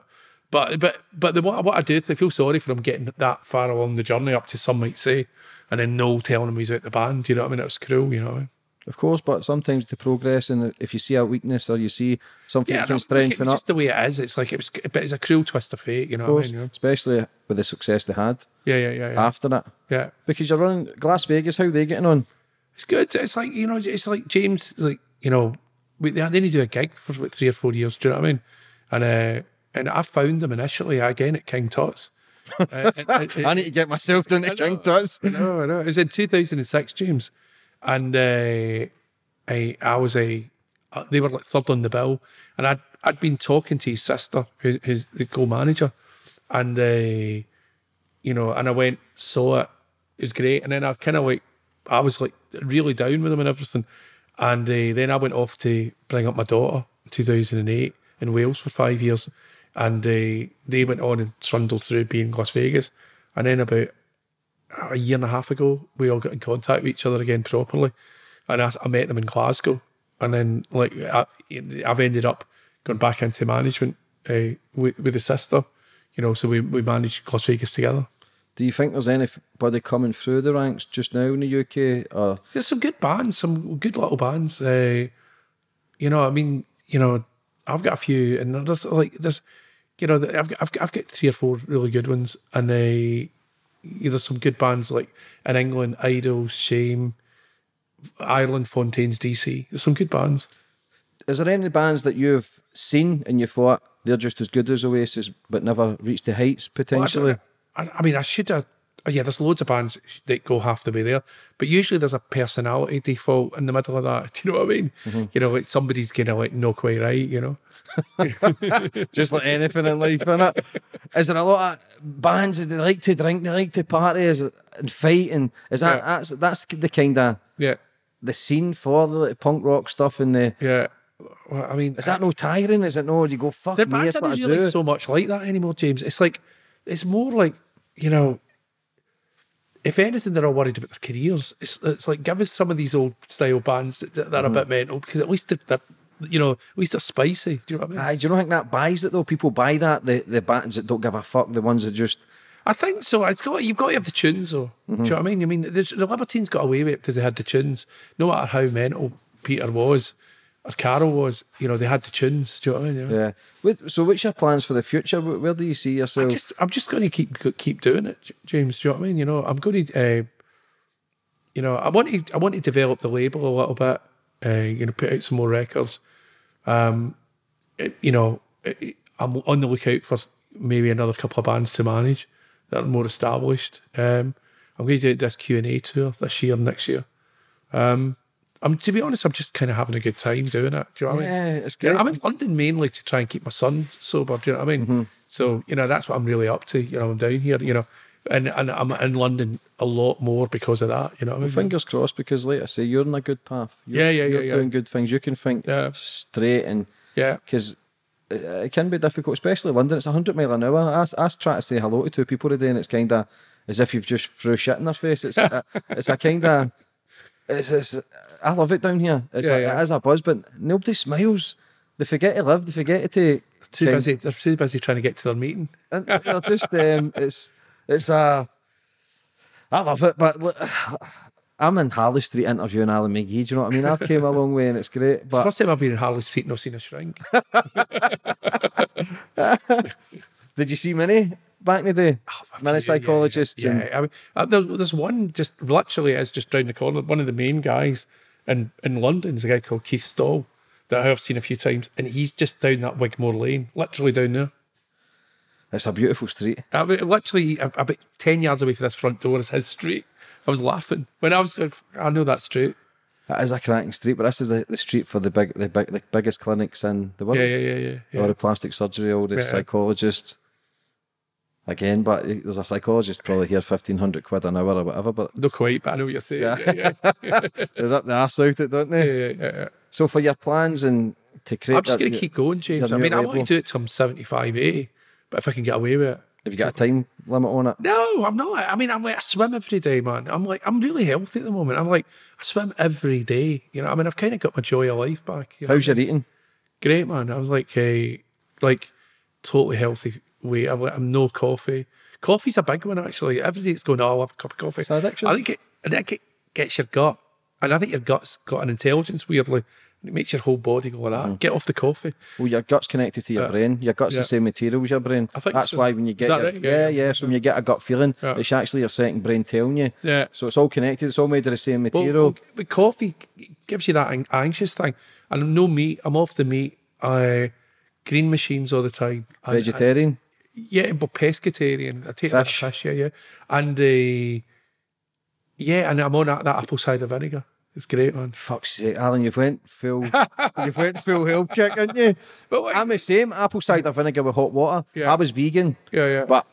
But but but the, what, what I do, I feel sorry for him getting that far along the journey up to some might say, and then no telling him he's out the band. Do You know what I mean? It was cruel. You know what I mean? Of course, but sometimes the progress, and if you see a weakness or you see something Yeah, you can no, strengthen it's up, just the way it is. It's like it was, but it's a cruel twist of fate, you know what I mean? you know? especially with the success they had Yeah, yeah, yeah, yeah. after that. yeah. Because you're running Glasvegas, how are they getting on? It's good. It's like you know, it's like James, like you know, we, they didn't do a gig for about three or four years. Do you know what I mean? And uh, and I found them initially again at King Tut's. (laughs) uh, and- and- I need to get myself down to King Tut's. I know, I know. It was in 2006, James, and uh, I I was a uh, they were like third on the bill, and I'd I'd been talking to his sister, who, who's the co-manager, and uh, you know, and I went saw it. It was great, and then I kind of like I was like really down with him and everything, and uh, then I went off to bring up my daughter in 2008 in Wales for five years, and uh, they went on and trundled through being Glasvegas, and then about a year and a half ago, we all got in contact with each other again properly, and I, I met them in Glasgow, and then like I, I've ended up going back into management uh, with with a sister, you know, so we we managed Glasvegas together. Do you think there's anybody coming through the ranks just now in the UK? Or There's some good bands, some good little bands. Uh, you know, I mean, you know, I've got a few, and there's like there's, you know, I've got I've got, I've got three or four really good ones, and uh, there's some good bands like in England, Idles, Shame, Ireland, Fontaines, DC. There's some good bands. is there any bands that you've seen and you thought they're just as good as Oasis but never reached the heights potentially? I, I mean, I should have. Yeah, there's loads of bands that go have to be there, but usually there's a personality default in the middle of that. (laughs) Do you know what I mean? Mm-hmm. You know, like somebody's kind of like not quite right. You know, (laughs) just like anything in life, innit? Is there a lot of bands that they like to drink, they like to party is it- and fight, and is that Yeah. that's that's the kind of yeah, the scene for the like, punk rock stuff and the yeah. Well, I mean, is that no tiring? Is it no? You go fuck the me, it's like really so much like that anymore, James. It's like it's more like you know. If anything, they're all worried about their careers. It's, it's like give us some of these old style bands that, that are Mm-hmm. a bit mental because at least they're, they're you know at least they're spicy. Do you know what I mean? Aye, do you not think that buys it though? People buy that the the bands that don't give a fuck, the ones that just I think so. It's got you've got to have the tunes, though. Do you know what I mean? I mean, there's- the Libertines got away with it because they had the tunes. No matter how mental Peter was or Carl was, you know, they had the tunes. Do you know what I mean? Yeah. With, so, what's your plans for the future? Where, do you see I yourself? just, I'm just going to keep keep doing it, James. Do you know what I mean? You know, I'm going to, uh, you know, I want to, I want to develop the label a little bit. Uh, you know, put out some more records. Um, it- you know, it- I'm on the lookout for maybe another couple of bands to manage that are more established. Um, I'm going to do this Q and A tour this year, next year. Um, I'm to be honest, I'm just kind of having a good time doing it. Do you know what I mean? yeah, it's Yeah, great. I'm in London mainly to try and keep my son sober. Do you know what I mean? Mm-hmm. So you know that's what I'm really up to. You know, I'm down here. You know, and and I'm in London a lot more because of that. You know what I mean? Fingers crossed, because like I say, you're on a good path. You're, Yeah, yeah, you're yeah, yeah. doing good things. You can think Yeah. straight and yeah, because it, can be difficult, especially London. It's 100 mile an hour. I, I try to say hello to two people today, and it's kind of as if you've just threw shit in their face. It's a, (laughs) it's a kind of it's, it's I love it down here. It's Yeah, a, yeah. it is a buzz, but nobody smiles. They forget to live. They forget to too busy. They're too busy trying to get to their meeting. and they're just um, (laughs) it's it's a. I love it, but look, I'm in Harley Street interviewing Alan McGee. Do you know what I mean? I've came a long way, and it's great. It's the first time I've been in Harley Street not seen a shrink. (laughs) (laughs) did you see many back in the day? many psychologists Yeah, and yeah. I mean, uh, there's, there's one just literally is just round the corner. One of the main guys in in London is a guy called Keith Stall that I have seen a few times, and he's just down that Wigmore Lane, literally down there. it's a beautiful street. I mean, literally about 10 yards away from this front door is his street. I was laughing when I was going, I know that street. It is a cracking street, but this is the, the street for the big, the big, the biggest clinics in the world. Yeah, yeah, yeah, yeah. All yeah. the plastic surgery, all the Yeah. psychologists. Again, but there's a psychologist probably here fifteen hundred quid an hour or whatever. But Not quite, but I know what you're saying. Yeah. Yeah, yeah, (laughs) they're up the arse out it, don't they? yeah, yeah, yeah. So for your plans and to create, I'm just going to keep going, James. I mean, I want to do it till I'm 75, 80, but if I can get away with it. Have you got a time limit on it? No, I'm not. I mean, I'm like, I swim every day, man. I'm like, I'm really healthy at the moment. I'm like, I swim every day. You know, I mean, I've kind of got my joy of life back. You know? How's your eating? great, man. I was like, a like totally healthy way. I'm like, I'm no coffee. Coffee's a big one actually. Every day it's going, oh, I'll have a cup of coffee. It's an addiction. I think it, I think it gets your gut and I think your gut's got an intelligence weirdly. It makes your whole body go like that. Mm-hmm. Get off the coffee. Well, your gut's connected to your Yeah. brain. Your gut's Yeah. the same material as your brain. I think That's so. why when you get your, right? yeah, Yeah, yeah, yeah. So when you get a gut feeling, Yeah. it's actually your second brain telling you. Yeah. So it's all connected. It's all made of the same material. well, but coffee gives you that anxious thing. And no meat. I'm off the meat. I green machines all the time. And- Vegetarian. and- yeah, but pescatarian. I take that Fish. fish. Yeah, yeah. And uh, yeah, and I'm on that, that apple cider vinegar. It's great, man. Fuck's sake, Alan, you've went full, (laughs) you've went full health kick, didn't you? But like, I'm the same. Apple cider vinegar with hot water. Yeah. I was vegan, yeah, yeah. but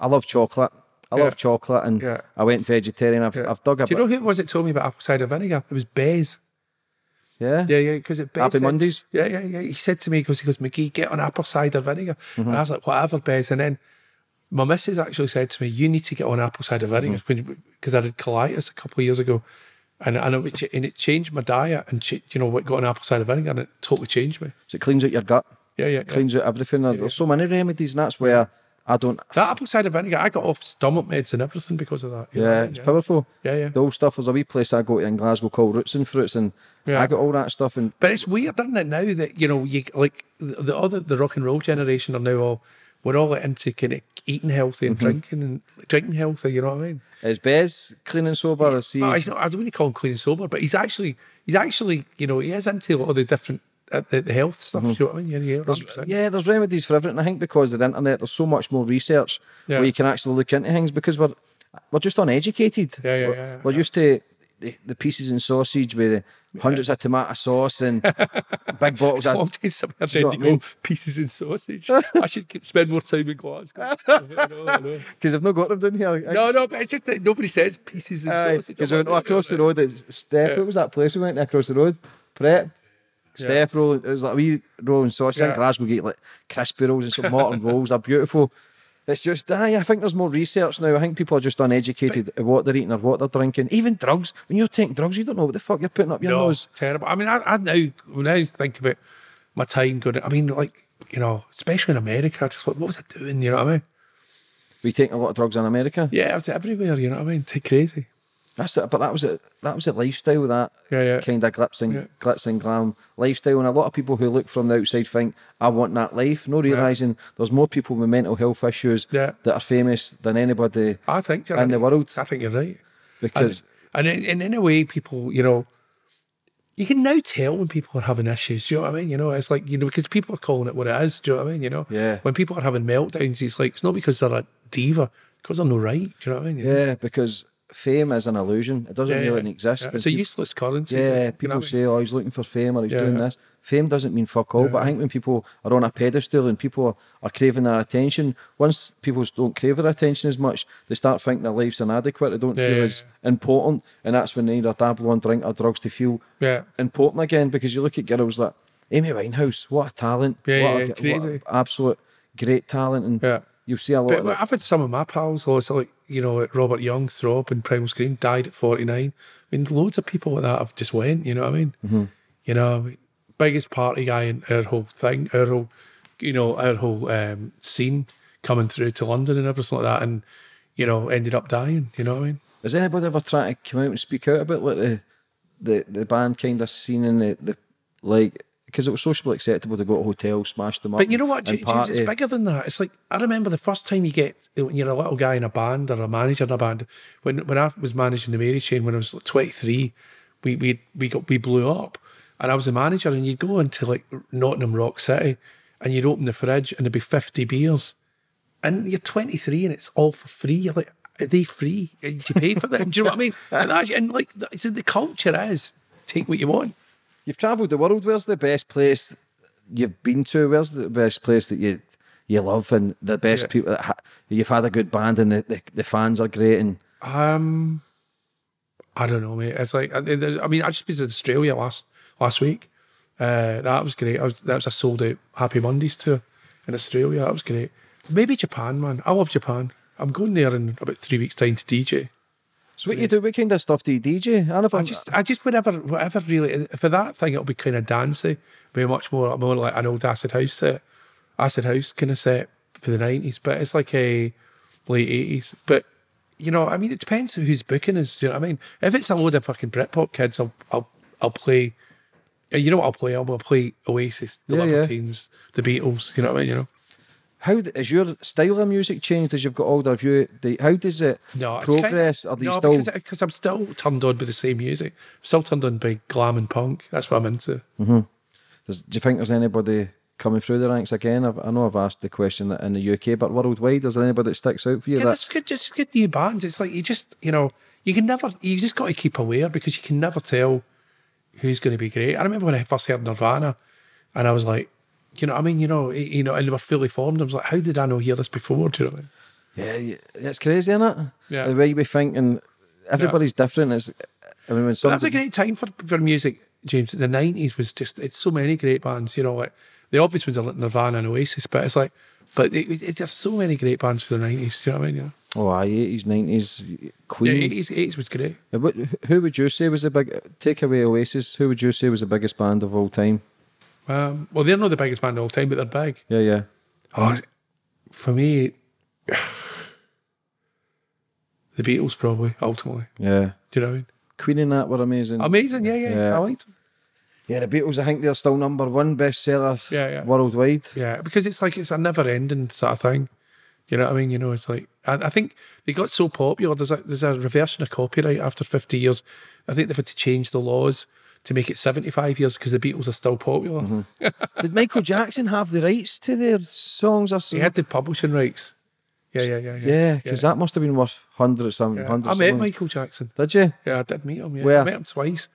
I- love chocolate. I love Yeah. chocolate, and Yeah. I went vegetarian. I've, Yeah. I've dug a Do you know who it was that told me about apple cider vinegar? It was Bez. Yeah. Yeah, yeah, because it Happy said- Mondays. Yeah, yeah, yeah. He said to me, because he goes, McGee, get on apple cider vinegar. Mm-hmm. And I was like, whatever, Bez. And then my missus actually said to me, you need to get on apple cider vinegar because I had colitis a couple of years ago. And, and, it, and it changed my diet and, you know, what got on apple cider vinegar and it totally changed me. So it cleans out your gut, Yeah, yeah, yeah. cleans out everything. There's so many remedies, and that's where I don't. That apple cider vinegar, I got off stomach meds and everything because of that. you know what I Yeah, it's powerful. Yeah, yeah. The old stuff. There's a wee place I go to in Glasgow called Roots and Fruits, and Yeah. I got all that stuff. And But it's weird, isn't it, now that, you know, you like the, the other, the rock and roll generation are now all, we're all into kind of eating healthy Mm-hmm. and drinking and drinking healthy, you know what I mean? is Bez clean and sober? Is he? But not, I don't really call him clean and sober, but he's actually, he's actually, you know, he is into a lot of the different, uh, the, the health stuff, do you know what I mean? Yeah, yeah, 100%. Yeah, there's remedies for everything. I think because of the internet, there's so much more research Yeah. where you can actually look into things because we're we're just uneducated. Yeah, yeah, we're, yeah, yeah. we're used to the, the pieces in sausage with hundreds of tomato sauce and (laughs) big bottles of. time somebody you know had to I go pieces in sausage. I should keep- spend more time in Glasgow. I I. Because I've not got them down here. No, no, but it's just that nobody says pieces in sausage. Because we went across the road. It's Steph. Yeah. What was that place we went across the road? Prep. Steph rolling. It was like a wee rolling sausage. In Yeah. Glasgow, get like crispy rolls and some Morton (laughs) rolls. They're beautiful. It's just, aye, I think there's more research now. I think people are just uneducated at what they're eating or what they're drinking. Even drugs. When you're taking drugs, you don't know what the fuck you're putting up your No, nose. terrible. I mean, I, I now when I think about my time going, I mean, like you know, especially in America, just like what was I doing? You know what I mean? We taking a lot of drugs in America. Yeah, I was everywhere. You know what I mean? It's crazy. That's it. But that was it. That was a lifestyle. That Yeah, yeah. kind of glitz and Yeah. glitz and glam lifestyle. And a lot of people who look from the outside think, "I want that life," no realizing there's more people with mental health issues that are famous than anybody I think in the world. I think you're right. Because And in, and in a way, people, you know, you can now tell when people are having issues. Do you know what I mean? You know, it's like, you know, because people are calling it what it is. Do you know what I mean? You know, Yeah. When people are having meltdowns, it's like, it's not because they're a diva, because they're no right. Do you know what I mean? You know? yeah, because fame is an illusion. It doesn't Yeah, really yeah. exist. Yeah, It's a useless currency. Yeah, dude, you know people what I mean? say, "Oh, he's looking for fame or he's doing this." Fame doesn't mean fuck all. But I think when people are on a pedestal and people are, are craving their attention, once people don't crave their attention as much, they start thinking their life's inadequate. They don't feel as important, and that's when they either dabble on drink or drugs to feel important again. Because you look at girls like Amy Winehouse, what a talent! Yeah, what a, yeah, what crazy. absolute great talent, and You'll see a lot But. I've had some of my pals, also like, you know, like Robert Young, Throb and Primal Scream, died at 49. I mean, loads of people like that have just went, you know what I mean? Mm-hmm. You know, biggest party guy in our whole thing, our whole, you know, our whole um, scene coming through to London and everything like that, and, you know, ended up dying, you know what I mean? Has anybody ever tried to come out and speak out about like the the, the band kind of scene and the, the like because it was socially acceptable to go to hotels, smash them up. But you know what, James, it's bigger than that. It's like I remember the first time you get when you're a little guy in a band or a manager in a band. When when I was managing the Mary Chain when I was like 23, we we we got we blew up, and I was the manager. And you'd go into like Nottingham Rock City, and you'd open the fridge and there'd be 50 beers, and you're 23 and it's all for free. You're like, are they free? Did you pay for them? Do you know what I mean? (laughs) And, and like, so the culture is take what you want. You've travelled the world. Where's the best place you've been to? Where's the best place that you you love and the best Yeah. people that ha- you've had a good band and the, the, the fans are great and Um, I don't know, mate. It's like I, I mean, I just been to Australia last last week. Uh, that was great. I was, that was a sold out Happy Mondays tour in Australia. That was great. Maybe Japan, man. I love Japan. I'm going there in about three weeks' time to DJ. So what you do? What kind of stuff do you DJ? I never. I just, I just whatever, whatever. Really, for that thing, it'll be kind of dancey. Be much more, more like an old acid house set, acid house kind of set for the nineties. But it's like a late eighties. But you know, I mean, it depends who's booking us. Do you know what I mean? If it's a load of fucking Britpop kids, I'll I'll I'll play. You know what I'll play? I'll, I'll play Oasis, the Yeah, yeah. The Beatles. You know what I mean? You know. How has your style of music changed as you've got older? Have you? The, how does it No, progress? Are they no, still? because, uh, because I'm still turned on by the same music. I'm still turned on by glam and punk. That's what I'm into. Mm-hmm. Does, do you think there's anybody coming through the ranks again? I've, I know I've asked the question in the UK, but worldwide, is there anybody that sticks out for you? Yeah, that that's good. Just good new bands. It's like you just, you know, you can never, you just got to keep aware because you can never tell who's going to be great. I remember when I first heard Nirvana, and I was like, you know, I mean, you know, you know, and they were fully formed. I was like, how did I not hear this before? Do you know? What I mean? yeah, yeah, it's crazy, isn't it? Yeah. The way we think, and everybody's different. It's, I mean, when But that was a great time for, for music, James. The nineties was just it's so many great bands. You know, like the obvious ones are like Nirvana and Oasis, but it's like, but it, it, there's so many great bands for the nineties. You know what I mean? You know? oh, aye, eighties, nineties, Yeah, Queen. eighties, eighties was great. What- Who would you say was the big? Take away Oasis. Who would you say was the biggest band of all time? Um, well, they're not the biggest band of all time, but they're big. Yeah, yeah. Oh, for me, (sighs) the Beatles probably ultimately. Yeah. Do you know what I mean? Queen and that were amazing. Amazing, yeah, yeah. Yeah. I liked them. yeah, the Beatles, I think they're still number one bestseller Yeah, yeah. worldwide. Yeah, because it's like it's a never-ending sort of thing. You know what I mean? You know, it's like I, I think they got so popular. There's a there's a reversion of copyright after 50 years. I think they've had to change the laws to make it 75 years because the Beatles are still popular. Mm-hmm. (laughs) Did Michael Jackson have the rights to their songs or He had the publishing rights. Yeah, yeah, yeah, yeah. Yeah, because that must have been worth hundreds some Yeah. hundreds. I met of Michael Jackson. Did you? Yeah, I did meet him. Yeah, Where? I met him twice.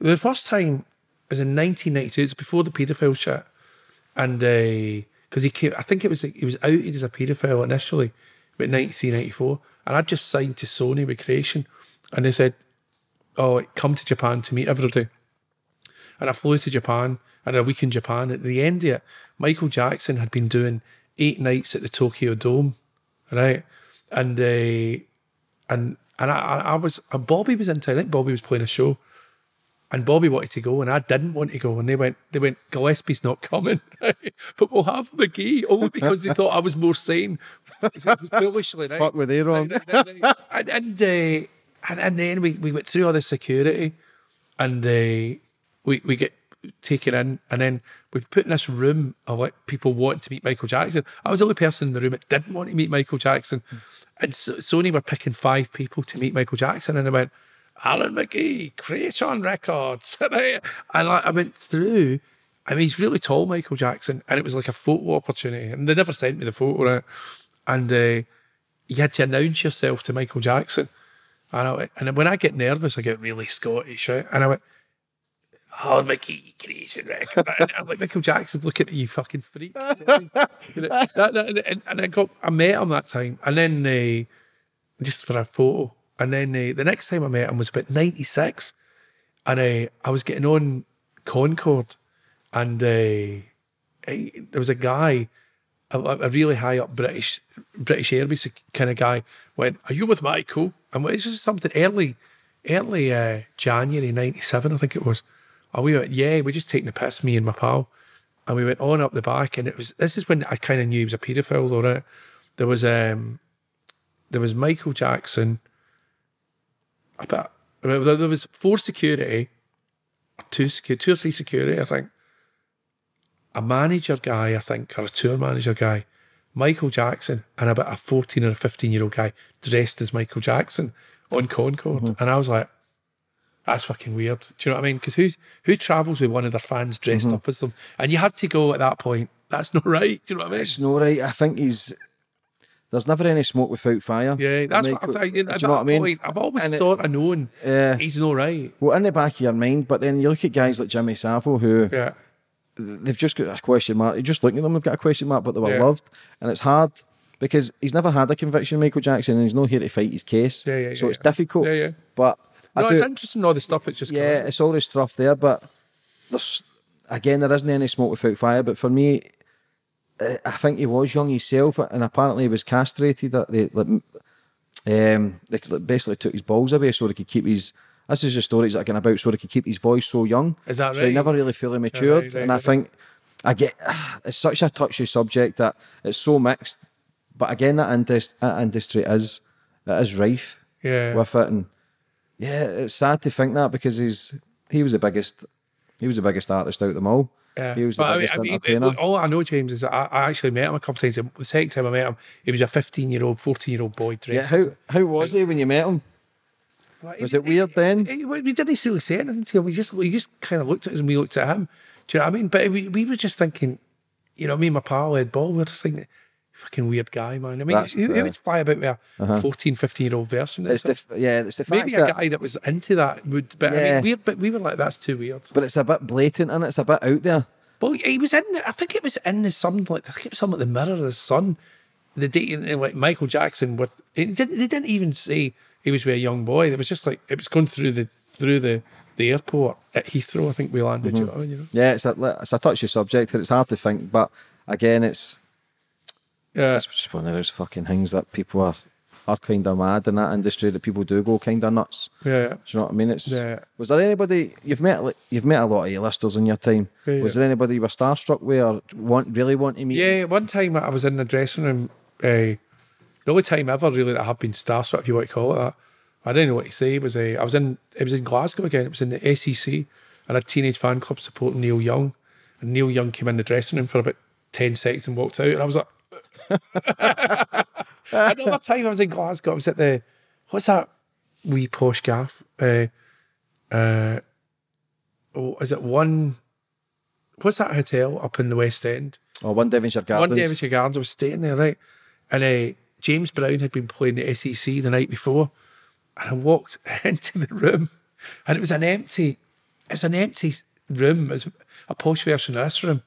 The first time was in 1992. It's before the paedophile shit, and because he came, I think it was he was outed as a paedophile initially, but 1994, and I just signed to Sony with Creation, and they said, "Oh, come to Japan to meet everybody." And I flew to Japan and a week in Japan. At the end of it, Michael Jackson had been doing eight nights at the Tokyo Dome, right? And uh, and and I, I was and Bobby was in town. I think Bobby was playing a show, and Bobby wanted to go, and I didn't want to go. And they went, they went, Gillespie's not coming, (laughs) right? but we'll have McGee only because they thought I was more sane. Foolishly, right? Fuck, were they wrong? Right, right, right. and and, uh, and and then we, we went through all the security, and uh, we we get taken in, and then we put in this room of like people wanting to meet Michael Jackson. I was the only person in the room that didn't want to meet Michael Jackson, and so, Sony were picking five people to meet Michael Jackson, and I went. Alan McGee, Creation Records. (laughs) and I, I went through, I mean, he's really tall, Michael Jackson, and it was like a photo opportunity. And they never sent me the photo, right? And uh, you had to announce yourself to Michael Jackson. And, I went, and when I get nervous, I get really Scottish, right? And I went, Oh, Mickey Creation Record. And I'm (laughs) like, Michael Jackson's looking at you, fucking freak. (laughs) You know, you know, that- that- and, and I got, I met him that time. And then, uh, just for a photo. And then uh, the next time I met him was about 96. And uh, I was getting on Concorde. And uh, I- there was a guy, a, a really high up British British Airways kind of guy, went, "Are you with Michael?" And this was something early, early uh, January '97, I think it was. And we went, "Yeah, we're just taking the piss, me and my pal." And we went on up the back, and it was this is when I kind of knew he was a paedophile, though. Right? There was um, there was Michael Jackson. About there was four security, two security, two or three security, I think a manager guy, I think, or a tour manager guy, Michael Jackson, and about a 14 or a 15 year old guy dressed as Michael Jackson on Concorde. And I was like, that's fucking weird. Do you know what I mean? Because who, who travels with one of their fans dressed mm-hmm. up as them? And you had to go at that point, that's not right. Do you know what I mean? It's no right. I think he's. There's never any smoke without fire. Yeah, that's Michael- what I think. At you know that what I mean? point, I've always And it- sort of known Yeah. he's no right. Well, in the back of your mind, but then you look at guys like Jimmy Savile who Yeah. they've just got a question mark. You're just looking at them, they've got a question mark, but they were Yeah. loved, and it's hard because he's never had a conviction, Michael Jackson, and he's not here to fight his case. Yeah, yeah, so yeah, it's difficult. Yeah, yeah. But I No, do, it's interesting, all the stuff that's just yeah, it's all this stuff there, but there's again there isn't any smoke without fire. But for me, uh, I think he was young himself, and apparently he was castrated. That they, like, um, they basically took his balls away so he could keep his. This is the stories that are going about so he could keep his voice so young. Is that So he never really fully matured, right, right, and I right. think I get (sighs) it's such a touchy subject that it's so mixed. But again, that industry, that industry is it is rife Yeah. with it, and yeah, it's sad to think that because he's he was the biggest he was the biggest artist out of them all. Yeah. He was the But I mean- biggest I mean, entertainer. all I know, James, is I, I actually met him a couple of times. The second time I met him, he was a 15 year old, 14 year old boy dressed. Yeah, how how was he when you met him? Like, Was it weird then? he- we we didn't really say anything to him. We just we just kind of looked at us and we looked at him. Do you know what I mean? But we, we were just thinking, you know, me and my pal Ed Ball, we were just thinking, fucking weird guy, man. I mean, That's- who, who yeah. would fly about with a uh-huh. 14, 15 year old version? of It's the yeah, it's the fact Maybe a guy that was into that would, but I mean, weird. But we were like, that's too weird. but it's a bit blatant and it's a bit out there. Well, he was in. I think it was in the sun. Like I think it was something like the mirror of the sun. The day, eh, like Michael Jackson with. It didn't. They didn't even say he was with a young boy. It was just like it was going through the through the the airport at Heathrow. I think we landed. Mm-hmm. You know I mean? You know? Yeah, it's a it's a touchy subject and it's hard to think, but again, it's Yeah. it's just one of those fucking things that people are are kind of mad in that industry that people do go kind of nuts. Yeah. yeah. Do you know what I mean? It's Yeah. was there anybody you've met? Like, you've met a lot of A-listers in your time. Yeah, was there anybody you were starstruck with or want really want to meet? Yeah, one time I was in the dressing room. Uh, the only time ever really that I have been starstruck, if you want to call it that. I don't know what to say. It was uh, I was in it was in Glasgow again. It was in the SEC, and a Teenage Fanclub supporting Neil Young. And Neil Young came in the dressing room for about ten seconds and walked out, and I was like. Another time I was in Glasgow, I was at the what's that wee posh gaff? Uh, uh, oh, is it one? What's that hotel up in the West End? Or one Devonshire Gardens. One Devonshire Gardens. I was staying there, right? And uh, James Brown had been playing the SEC the night before, and I walked (laughs) into the room, and it was an empty, it was an empty room, it was a posh version of this room,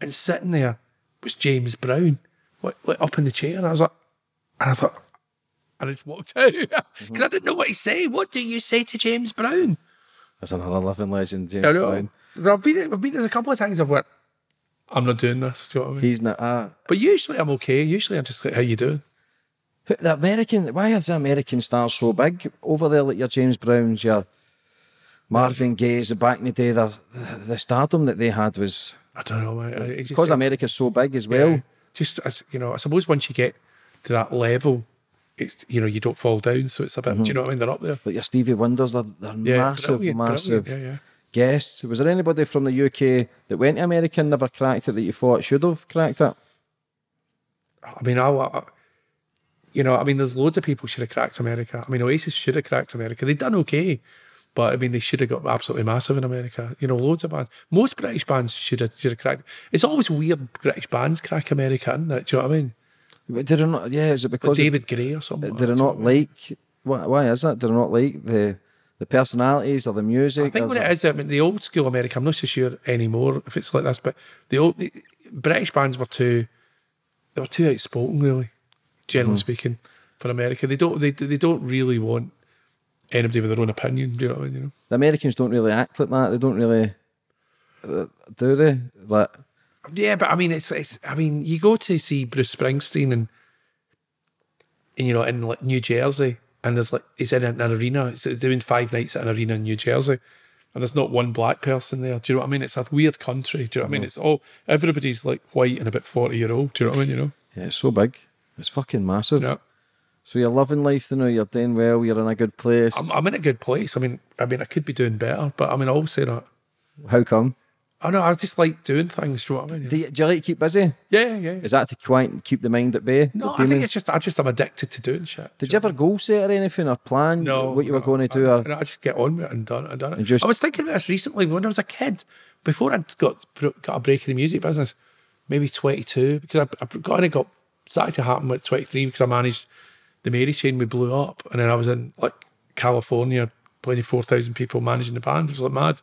and sitting there was James Brown, like, like up in the chair, and I was like, and I thought, and I just walked (laughs) out because I didn't know what to say. What do you say to James Brown? There's another living legend, James I know. Brown. I've been, I've been there a couple of times. I've went, I'm not doing this. Do you know what I mean? He's not. Uh, But usually I'm okay. Usually I'm just like, how you doing? the American. Why is the American stars so big over there? Like your James Browns, your Marvin Gaye's. Back in the day, the the stardom that they had was I don't know. man. It just- because America's so big as well. yeah, just as you know, I suppose once you get to that level, it's you know you don't fall down. So it's a bit. Mm-hmm. Do you know what I mean? They're up there. Like your Stevie Wonders, they're, they're Yeah, massive, brilliant, massive brilliant. Yeah, yeah. guests. Was there anybody from the UK that went to America and never cracked it that you thought should have cracked it? I mean, I, I, you know, I mean, there's loads of people should have cracked America. I mean, Oasis should have cracked America. They've done okay, but I mean, they should have got absolutely massive in America. You know, loads of bands. Most British bands should have should have cracked. It's always weird British bands crack America, isn't it? Do you know what I mean? But Did it not? Yeah, is it Like because David Gray or something. did it not like? Why, why is that? Did it not like the the personalities or the music? I think what is it is, I mean, the old school America, I'm not so sure anymore if it's like this, but the old the British bands were too, they were too outspoken, really, generally Mm-hmm. speaking, for America. They don't, they they don't really want anybody with their own opinion. Do you know what I mean? You know? the Americans don't really act like that. They don't really, uh, do they? Like, Yeah, but I mean, it's it's. I mean, you go to see Bruce Springsteen and, and you know, in like New Jersey, and there's like he's in an, arena. He's he's doing five nights at an arena in New Jersey, and there's not one black person there. Do you know what I mean? It's a weird country. Do you know what I mean? It's all everybody's like white and about forty year old. Do you know what I mean? You know? yeah, it's so big. It's fucking massive. Yeah. So you're loving life, you know. You're doing well. You're in a good place. I'm, I'm in a good place. I mean, I mean, I could be doing better, but I mean, I always say that. How come? I know. I just like doing things. Do you know what I mean? Do you, do you like to keep busy? Yeah, yeah. Is that to quiet, keep the mind at bay? No, I think it's just I just I'm addicted to doing shit. Did you ever goal set or anything or plan No, what you were no, going to do? I, or, I, just get on with it and done it and done it. And just- I was thinking about this recently when I was a kid, before I got got a break in the music business, maybe 22, because I, I got and it got started to happen at 23 because I managed the Mary Chain. We blew up, and then I was in like California playing 4,000 people managing the band. It was like mad.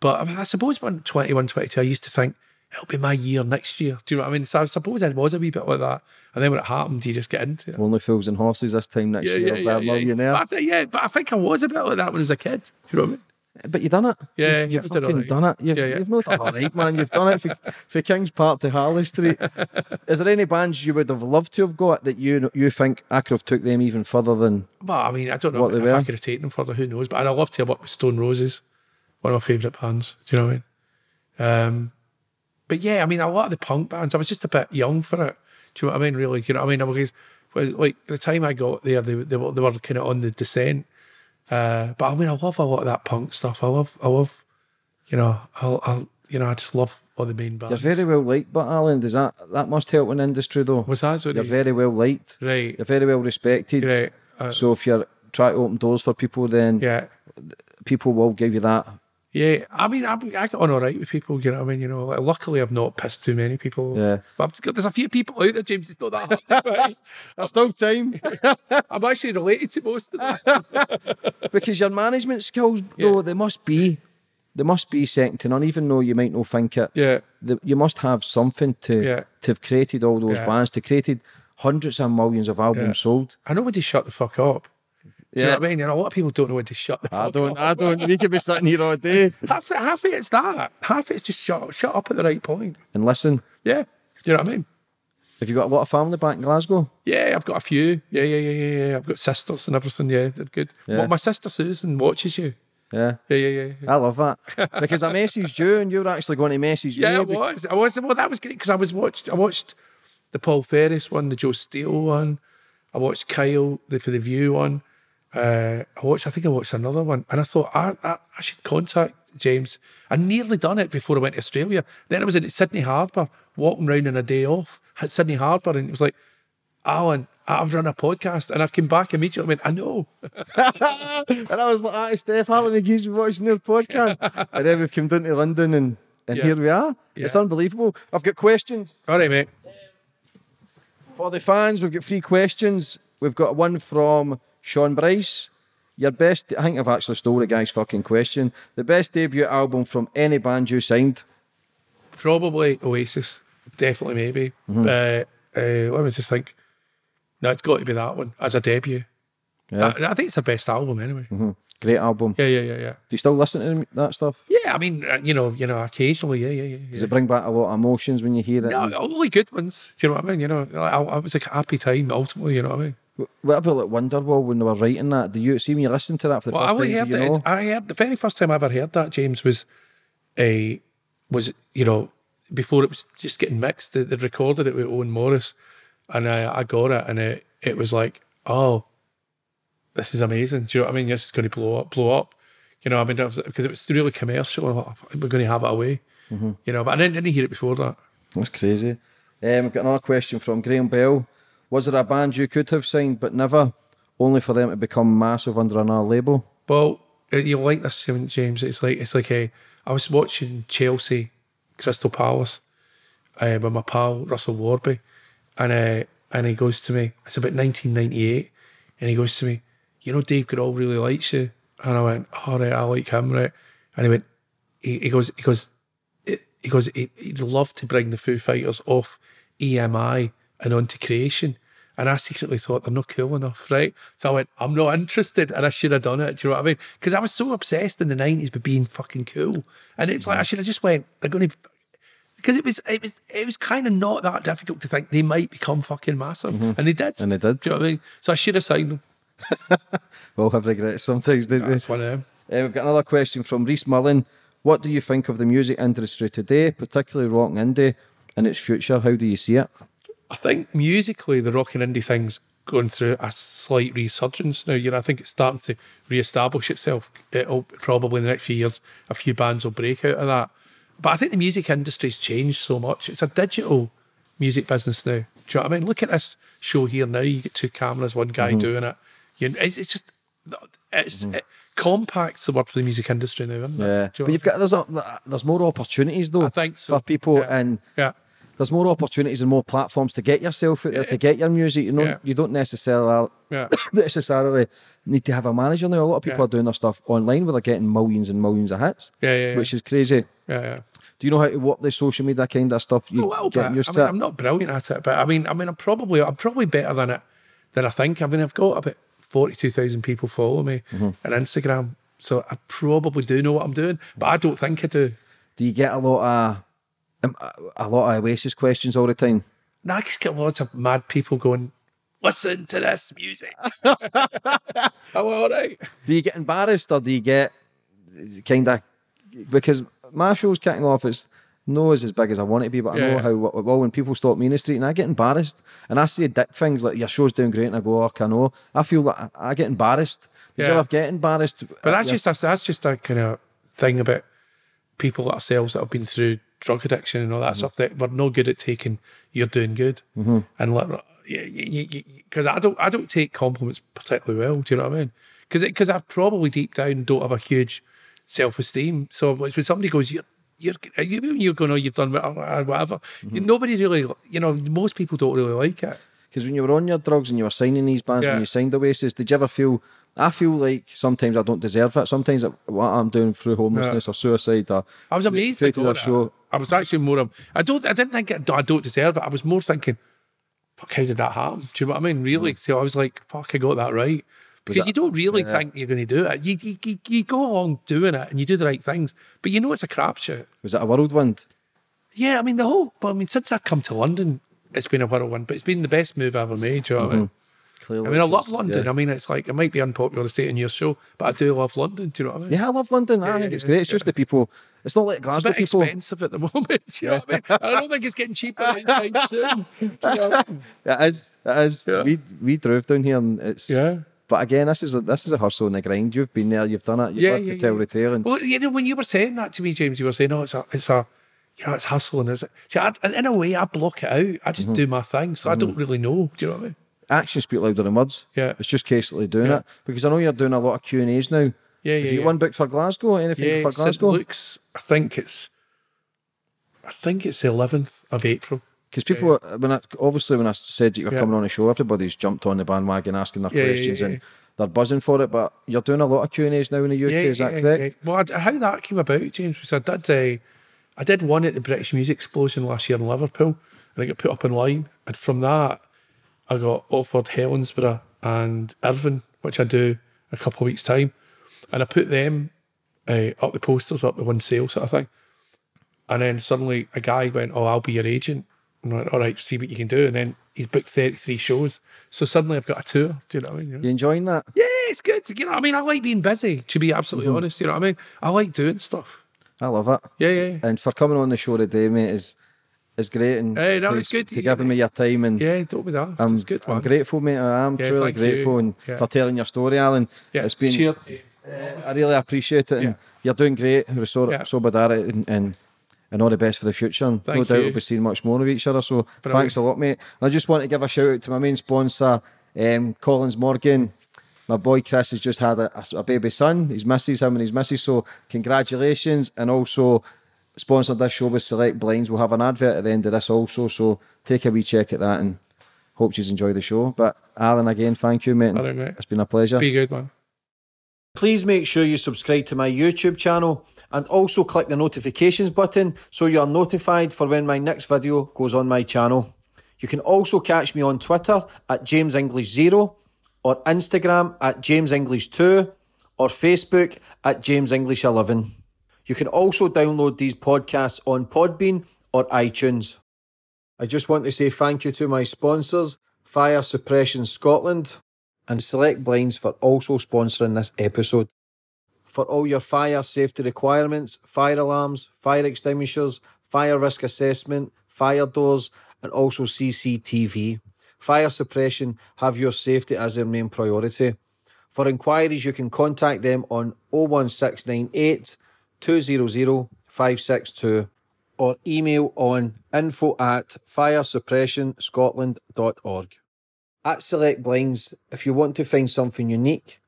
But I, mean, I suppose when 21, 22, I used to think it'll be my year next year. Do you know what I mean? So I suppose I was a wee bit like that. And then when it happened, you just get into it. Only fools and horses this time next year. Yeah, yeah, millionaire. But I think, yeah, but I think I was a bit like that when I was a kid. Do you know what I mean? But you've done it. Yeah, you've, you've I fucking right. done it. You've, Yeah, yeah. you've not done all right, (laughs) man. You've done it for, for Kings Park to Harley Street. (laughs) Is there any bands you would have loved to have got that you you think I could have took them even further than? Well, I mean, I don't know What if they I were? could have taken them further. Who knows? But I'd love to have worked with Stone Roses, one of my favourite bands. Do you know what I mean? Um, but yeah, I mean, a lot of the punk bands, I was just a bit young for it. Do you know what I mean? Really, you know what I mean? I was, was like the time I got there, they, they were they were kind of on the descent. Uh, but I mean, I love a lot of that punk stuff. I love, I love, you know, I'll, I'll you know, I just love all the main bands. You're very well liked, but Alan, does that that must help in industry though? Was that sort You're very well liked. right? You're very well respected. Right. Uh, So if you're trying to open doors for people, then yeah. people will give you that. Yeah, I mean, I, I get on all right with people. You know what I mean? You know, like, luckily I've not pissed too many people. Yeah. but I've got, there's a few people out there, James. It's not that hard to (laughs) find. There's still time (laughs) I'm actually related to most of them. (laughs) because your management skills, though, they must be, they must be second to none. Even though you might not think it, Yeah, the, you must have something to Yeah. to have created all those Yeah. bands, to created hundreds and millions of albums Yeah. sold. I know when to shut the fuck up. Do you know Yeah. what I mean? And a lot of people don't know when to shut the fuck I don't. up. I don't. We could be sitting here all day (laughs) Half, half of it's that. Half it's just shut, shut up at the right point. and listen. Yeah. Do you know what I mean? Have you got a lot of family back in Glasgow? Yeah, I've got a few. Yeah, yeah, yeah, yeah, yeah. I've got sisters and everything. Yeah, they're good. Yeah. Well, my sister Susan watches you. Yeah, Yeah, yeah, yeah. yeah. I love that because I messaged you and you were actually going to message Yeah, me. I was. I was. Well, that was great because I was watched. I watched the Paul Ferris one, the Joe Steele one. I watched Kyle the for the View one. Uh, I watched. I think I watched another one, and I thought I, I, I should contact James. I nearly done it before I went to Australia. Then I was in Sydney Harbour, walking around on a day off at Sydney Harbour, and it was like, Alan, I've run a podcast, and I came back immediately. I went, I know. (laughs) and I was like, "Ah, Steph, Alan McGee's been watching your podcast," (laughs) and then we've come down to London, and and Yeah. here we are. It's unbelievable. I've got questions All right, mate. for the fans. We've got three questions. We've got one from Sean Bryce. Your best, I think I've actually stole the guy's fucking question. The best debut album from any band you signed. Probably Oasis. Definitely, maybe. Uh, uh, let me just think. No, it's got to be that one as a debut. Yeah. I, I think it's the best album anyway. Great album. Yeah, yeah, yeah, yeah. Do you still listen to that stuff? Yeah, I mean, uh, you know, you know, occasionally, yeah, yeah, yeah. Does it bring back a lot of emotions when you hear it? No, only good ones. Do you know what I mean? You know, I, I was like a happy time ultimately. You know what I mean? What about like Wonderwall when they were writing that? Do you see when you listen to that for the Well, I first only time? heard it. I heard the very first time I ever heard that James was a was you know before it was just getting mixed. They, they recorded it with Owen Morris, and I, I got it, and it it was like, oh, this is amazing. Do you know what I mean? Yes, it's going to blow up, blow up. You know, I mean, because it was really commercial. Like, We're going to have it away. Mm-hmm. You know, but I didn't, didn't hear it before that. That's crazy. Um, we've got another question from Graham Bell. Was there a band you could have signed but never, only for them to become massive under another label? Well, uh, you like this, James? It's like it's like a. I was watching Chelsea, Crystal Palace, uh, with my pal Russell Warby, and uh, and he goes to me. It's about 1998, and he goes to me. You know, Dave Grohl really likes you, and I went, "All right, I like him, right?" And he went, he, he goes, he goes, he goes, he'd love to bring the Foo Fighters off EMI and onto Creation. And I secretly thought they're not cool enough, right? So I went, I'm not interested, and I should have done it. Do you know what I mean? Because I was so obsessed in the nineties with being fucking cool, and it's like I should have just went. They're going to, because it was it was it was kind of not that difficult to think they might become fucking massive, and they did. And they did. Do you know what I mean? So I should have signed them. (laughs) We all have regrets sometimes, don't we? That's one of them. Uh, we've got another question from Reese Mullen. What do you think of the music industry today, particularly rock and indie, and its future? How do you see it? I think musically, the rock and indie thing's going through a slight resurgence now. You know, I think it's starting to re-establish itself. It'll probably in the next few years, a few bands will break out of that. But I think the music industry's changed so much. It's a digital music business now. Do you know what I mean? Look at this show here now. You get two cameras, one guy mm-hmm. doing it. You know, it's, it's just it's mm. it compacts the word for the music industry now, isn't it? Yeah, you but you've got there's a, there's more opportunities though. I think so, for people, yeah. and Yeah. There's more opportunities and more platforms to get yourself out there to get your music. You know, Yeah. you don't necessarily Yeah. (coughs) necessarily need to have a manager now. A lot of people are doing their stuff online where they're getting millions and millions of hits, Yeah, which is crazy. yeah, yeah. Do you know how to work the social media kind of stuff? You a getting used I to mean, it? I'm not brilliant at it, but I mean, I mean, I'm probably, I'm probably better than it than I think. I mean, I've got about forty-two thousand people follow me Mm-hmm. on Instagram, so I probably do know what I'm doing, but I don't think I do. Do you get a lot of Um, a lot of Oasis questions all the time? Now I just get lots of mad people going, "Listen to this music." (laughs) I'm all right. Do you get embarrassed or do you get kind of because my show's kicking off? It's no is as big as I want it to be, but I know how well when people stop me in the street and I get embarrassed and I see dick things like your show's doing great and I go, oh, I know. I feel like I, I get embarrassed. Did you Yeah. ever get embarrassed? But that's Yeah. just a, that's just a kind of thing about people like ourselves that have been through drug addiction and all that stuff that we're no good at taking. You're doing good, mm-hmm. and like because I don't I don't take compliments particularly well. Do you know what I mean? Because because I probably deep down don't have a huge self esteem. So when somebody goes, you're you're you- you're going, oh, you've done whatever. Mm-hmm. Nobody really, you know, most people don't really like it. Because when you were on your drugs and you were signing these bands, Yeah. when you signed Oasis, did you ever feel? I feel like sometimes I don't deserve it. Sometimes what I'm doing through homelessness or suicide or I was amazed. Created a show. I was actually more. of- I don't. I didn't think it, I don't deserve it. I was more thinking, "Fuck, how did that happen?" Do you know what I mean? Really? Mm. So I was like, "Fuck, I got that right." Because that- you don't really think you're going to do it. You, you, you, you go along doing it and you do the right things, but you know it's a crapshoot. Was it a whirlwind? Yeah, I mean the whole. But I mean, since I've come to London, it's been a whirlwind. But it's been the best move I've ever made. Do you know what I mean? Mm-hmm. Clearly, I mean, I love London. Yeah. I mean, it's like it might be unpopular to say it in your show, but I do love London. Do you know what I mean? Yeah, I love London. I think it's great. It's just the people. It's not like It's a Glasgow bit people. expensive at the (laughs) moment. Do you know what I mean? (laughs) I don't think it's getting cheaper anytime soon. You know what I mean? (laughs) It is. It is. Yeah. We we drove down here and it's. Yeah. But again, this is a this is a hustle and a grind. You've been there. You've done it. You've Yeah, yeah, to tell yeah. the tale. And Well, you know, when you were saying that to me, James, you were saying, "Oh, it's a, it's a, you know, it's hustling." Is it? See, I, in a way, I block it out. I just mm-hmm. do my thing, so I don't mm-hmm. really know. Do you know what I mean? Actions speak louder than words. Yeah. It's just casely doing Yeah. it because I know you're doing a lot of Q and A's now. Yeah, Have yeah, you yeah. one booked for Glasgow? Anything Yeah, for Glasgow? looks. I think it's. I think it's the eleventh of April. Because people, when I, obviously when I said you were Yeah. coming on the show, everybody's jumped on the bandwagon asking their Yeah, yeah, questions yeah, and yeah. they're buzzing for it. But you're doing a lot of Q and A's now in the UK. is that correct? Well, I, how that came about, James, was I did uh, I did one at the British Music Explosion last year in Liverpool, and I got put up online, and from that, I got offered Helensburgh and Irvine, which I do a couple of weeks time, and I put them uh, up the posters, up the one sale sort of thing, and then suddenly a guy went, "Oh, I'll be your agent." And I went, all right, see what you can do. And then he's booked 33 shows. So suddenly I've got a tour. Do you know what I mean? You enjoying that? Yeah, it's good. You know, what I mean, I like being busy. To be absolutely Mm-hmm. honest, you know what I mean. I like doing stuff. I love it. Yeah, yeah, And for coming on the show today, mate, is is great. And Hey, no, to, it's good. to giving me your time and yeah. Don't be daft. I'm, it's good. I'm grateful, mate. I am Yeah, truly grateful you. and Yeah. for telling your story, Alan. Yeah, It's been Cheers. I really appreciate it, and Yeah. you're doing great. We're so Yeah. so bad at it, and, and and all the best for the future. And no Thank doubt you. we'll be seeing much more of each other. So Brilliant. thanks a lot, mate. And I just want to give a shout out to my main sponsor, um, Collins Morgan. My boy Chris has just had a, a baby son. He's misses him and his misses. So congratulations, and also sponsored this show with Select Blinds. We'll have an advert at the end of this also. So take a wee check at that and hope you enjoy the show. But Alan, again, thank you, mate. All right, mate. It's been a pleasure. Be good, man. Please make sure you subscribe to my YouTube channel and also click the notifications button so you are notified for when my next video goes on my channel. You can also catch me on Twitter at James English Zero or Instagram at James English 2 or Facebook at James English 11. You can also download these podcasts on Podbean or iTunes. I just want to say thank you to my sponsors, Fire Suppression Scotland and Select Blinds for also sponsoring this episode. For all your fire safety requirements, fire alarms, fire extinguishers, fire risk assessment, fire doors, and also CCTV. Fire suppression have your safety as their main priority. For inquiries, you can contact them on 01698 200 562 or email on info at firesuppressionscotland.org. At Select Blinds, if you want to find something unique,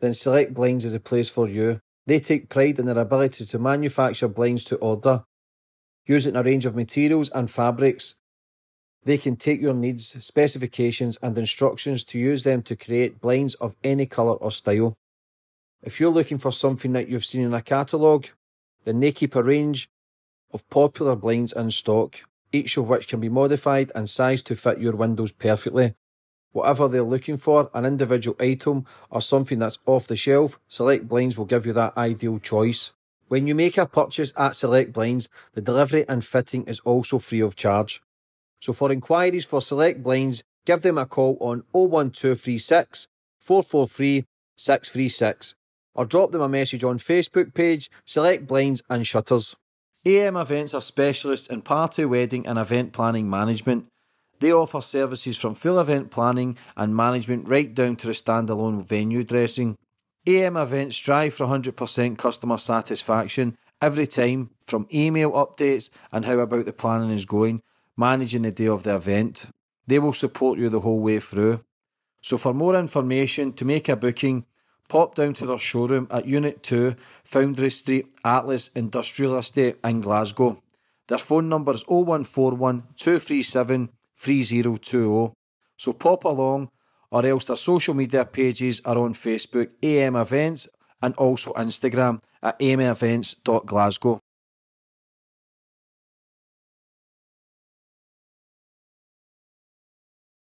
then Select Blinds is a place for you. They take pride in their ability to manufacture blinds to order, using a range of materials and fabrics. They can take your needs, specifications, and instructions to use them to create blinds of any colour or style. If you're looking for something that you've seen in a catalogue, then they keep a range of popular blinds in stock, each of which can be modified and sized to fit your windows perfectly. Whatever they're looking for, an individual item or something that's off the shelf, Select Blinds will give you that ideal choice. When you make a purchase at Select Blinds, the delivery and fitting is also free of charge. So for inquiries for Select Blinds, give them a call on 01236 443 636 or drop them a message on Facebook page Select Blinds and Shutters. AM Events are specialists in party, wedding, and event planning management. They offer services from full event planning and management right down to the standalone venue dressing. AM Events strive for 100% customer satisfaction every time, from email updates and how about the planning is going, managing the day of the event. They will support you the whole way through. So, for more information, to make a booking, pop down to their showroom at Unit 2, Foundry Street, Atlas Industrial Estate in Glasgow. Their phone number is 0141 237 3020. So pop along, or else their social media pages are on Facebook, AM Events, and also Instagram at amevents.glasgow.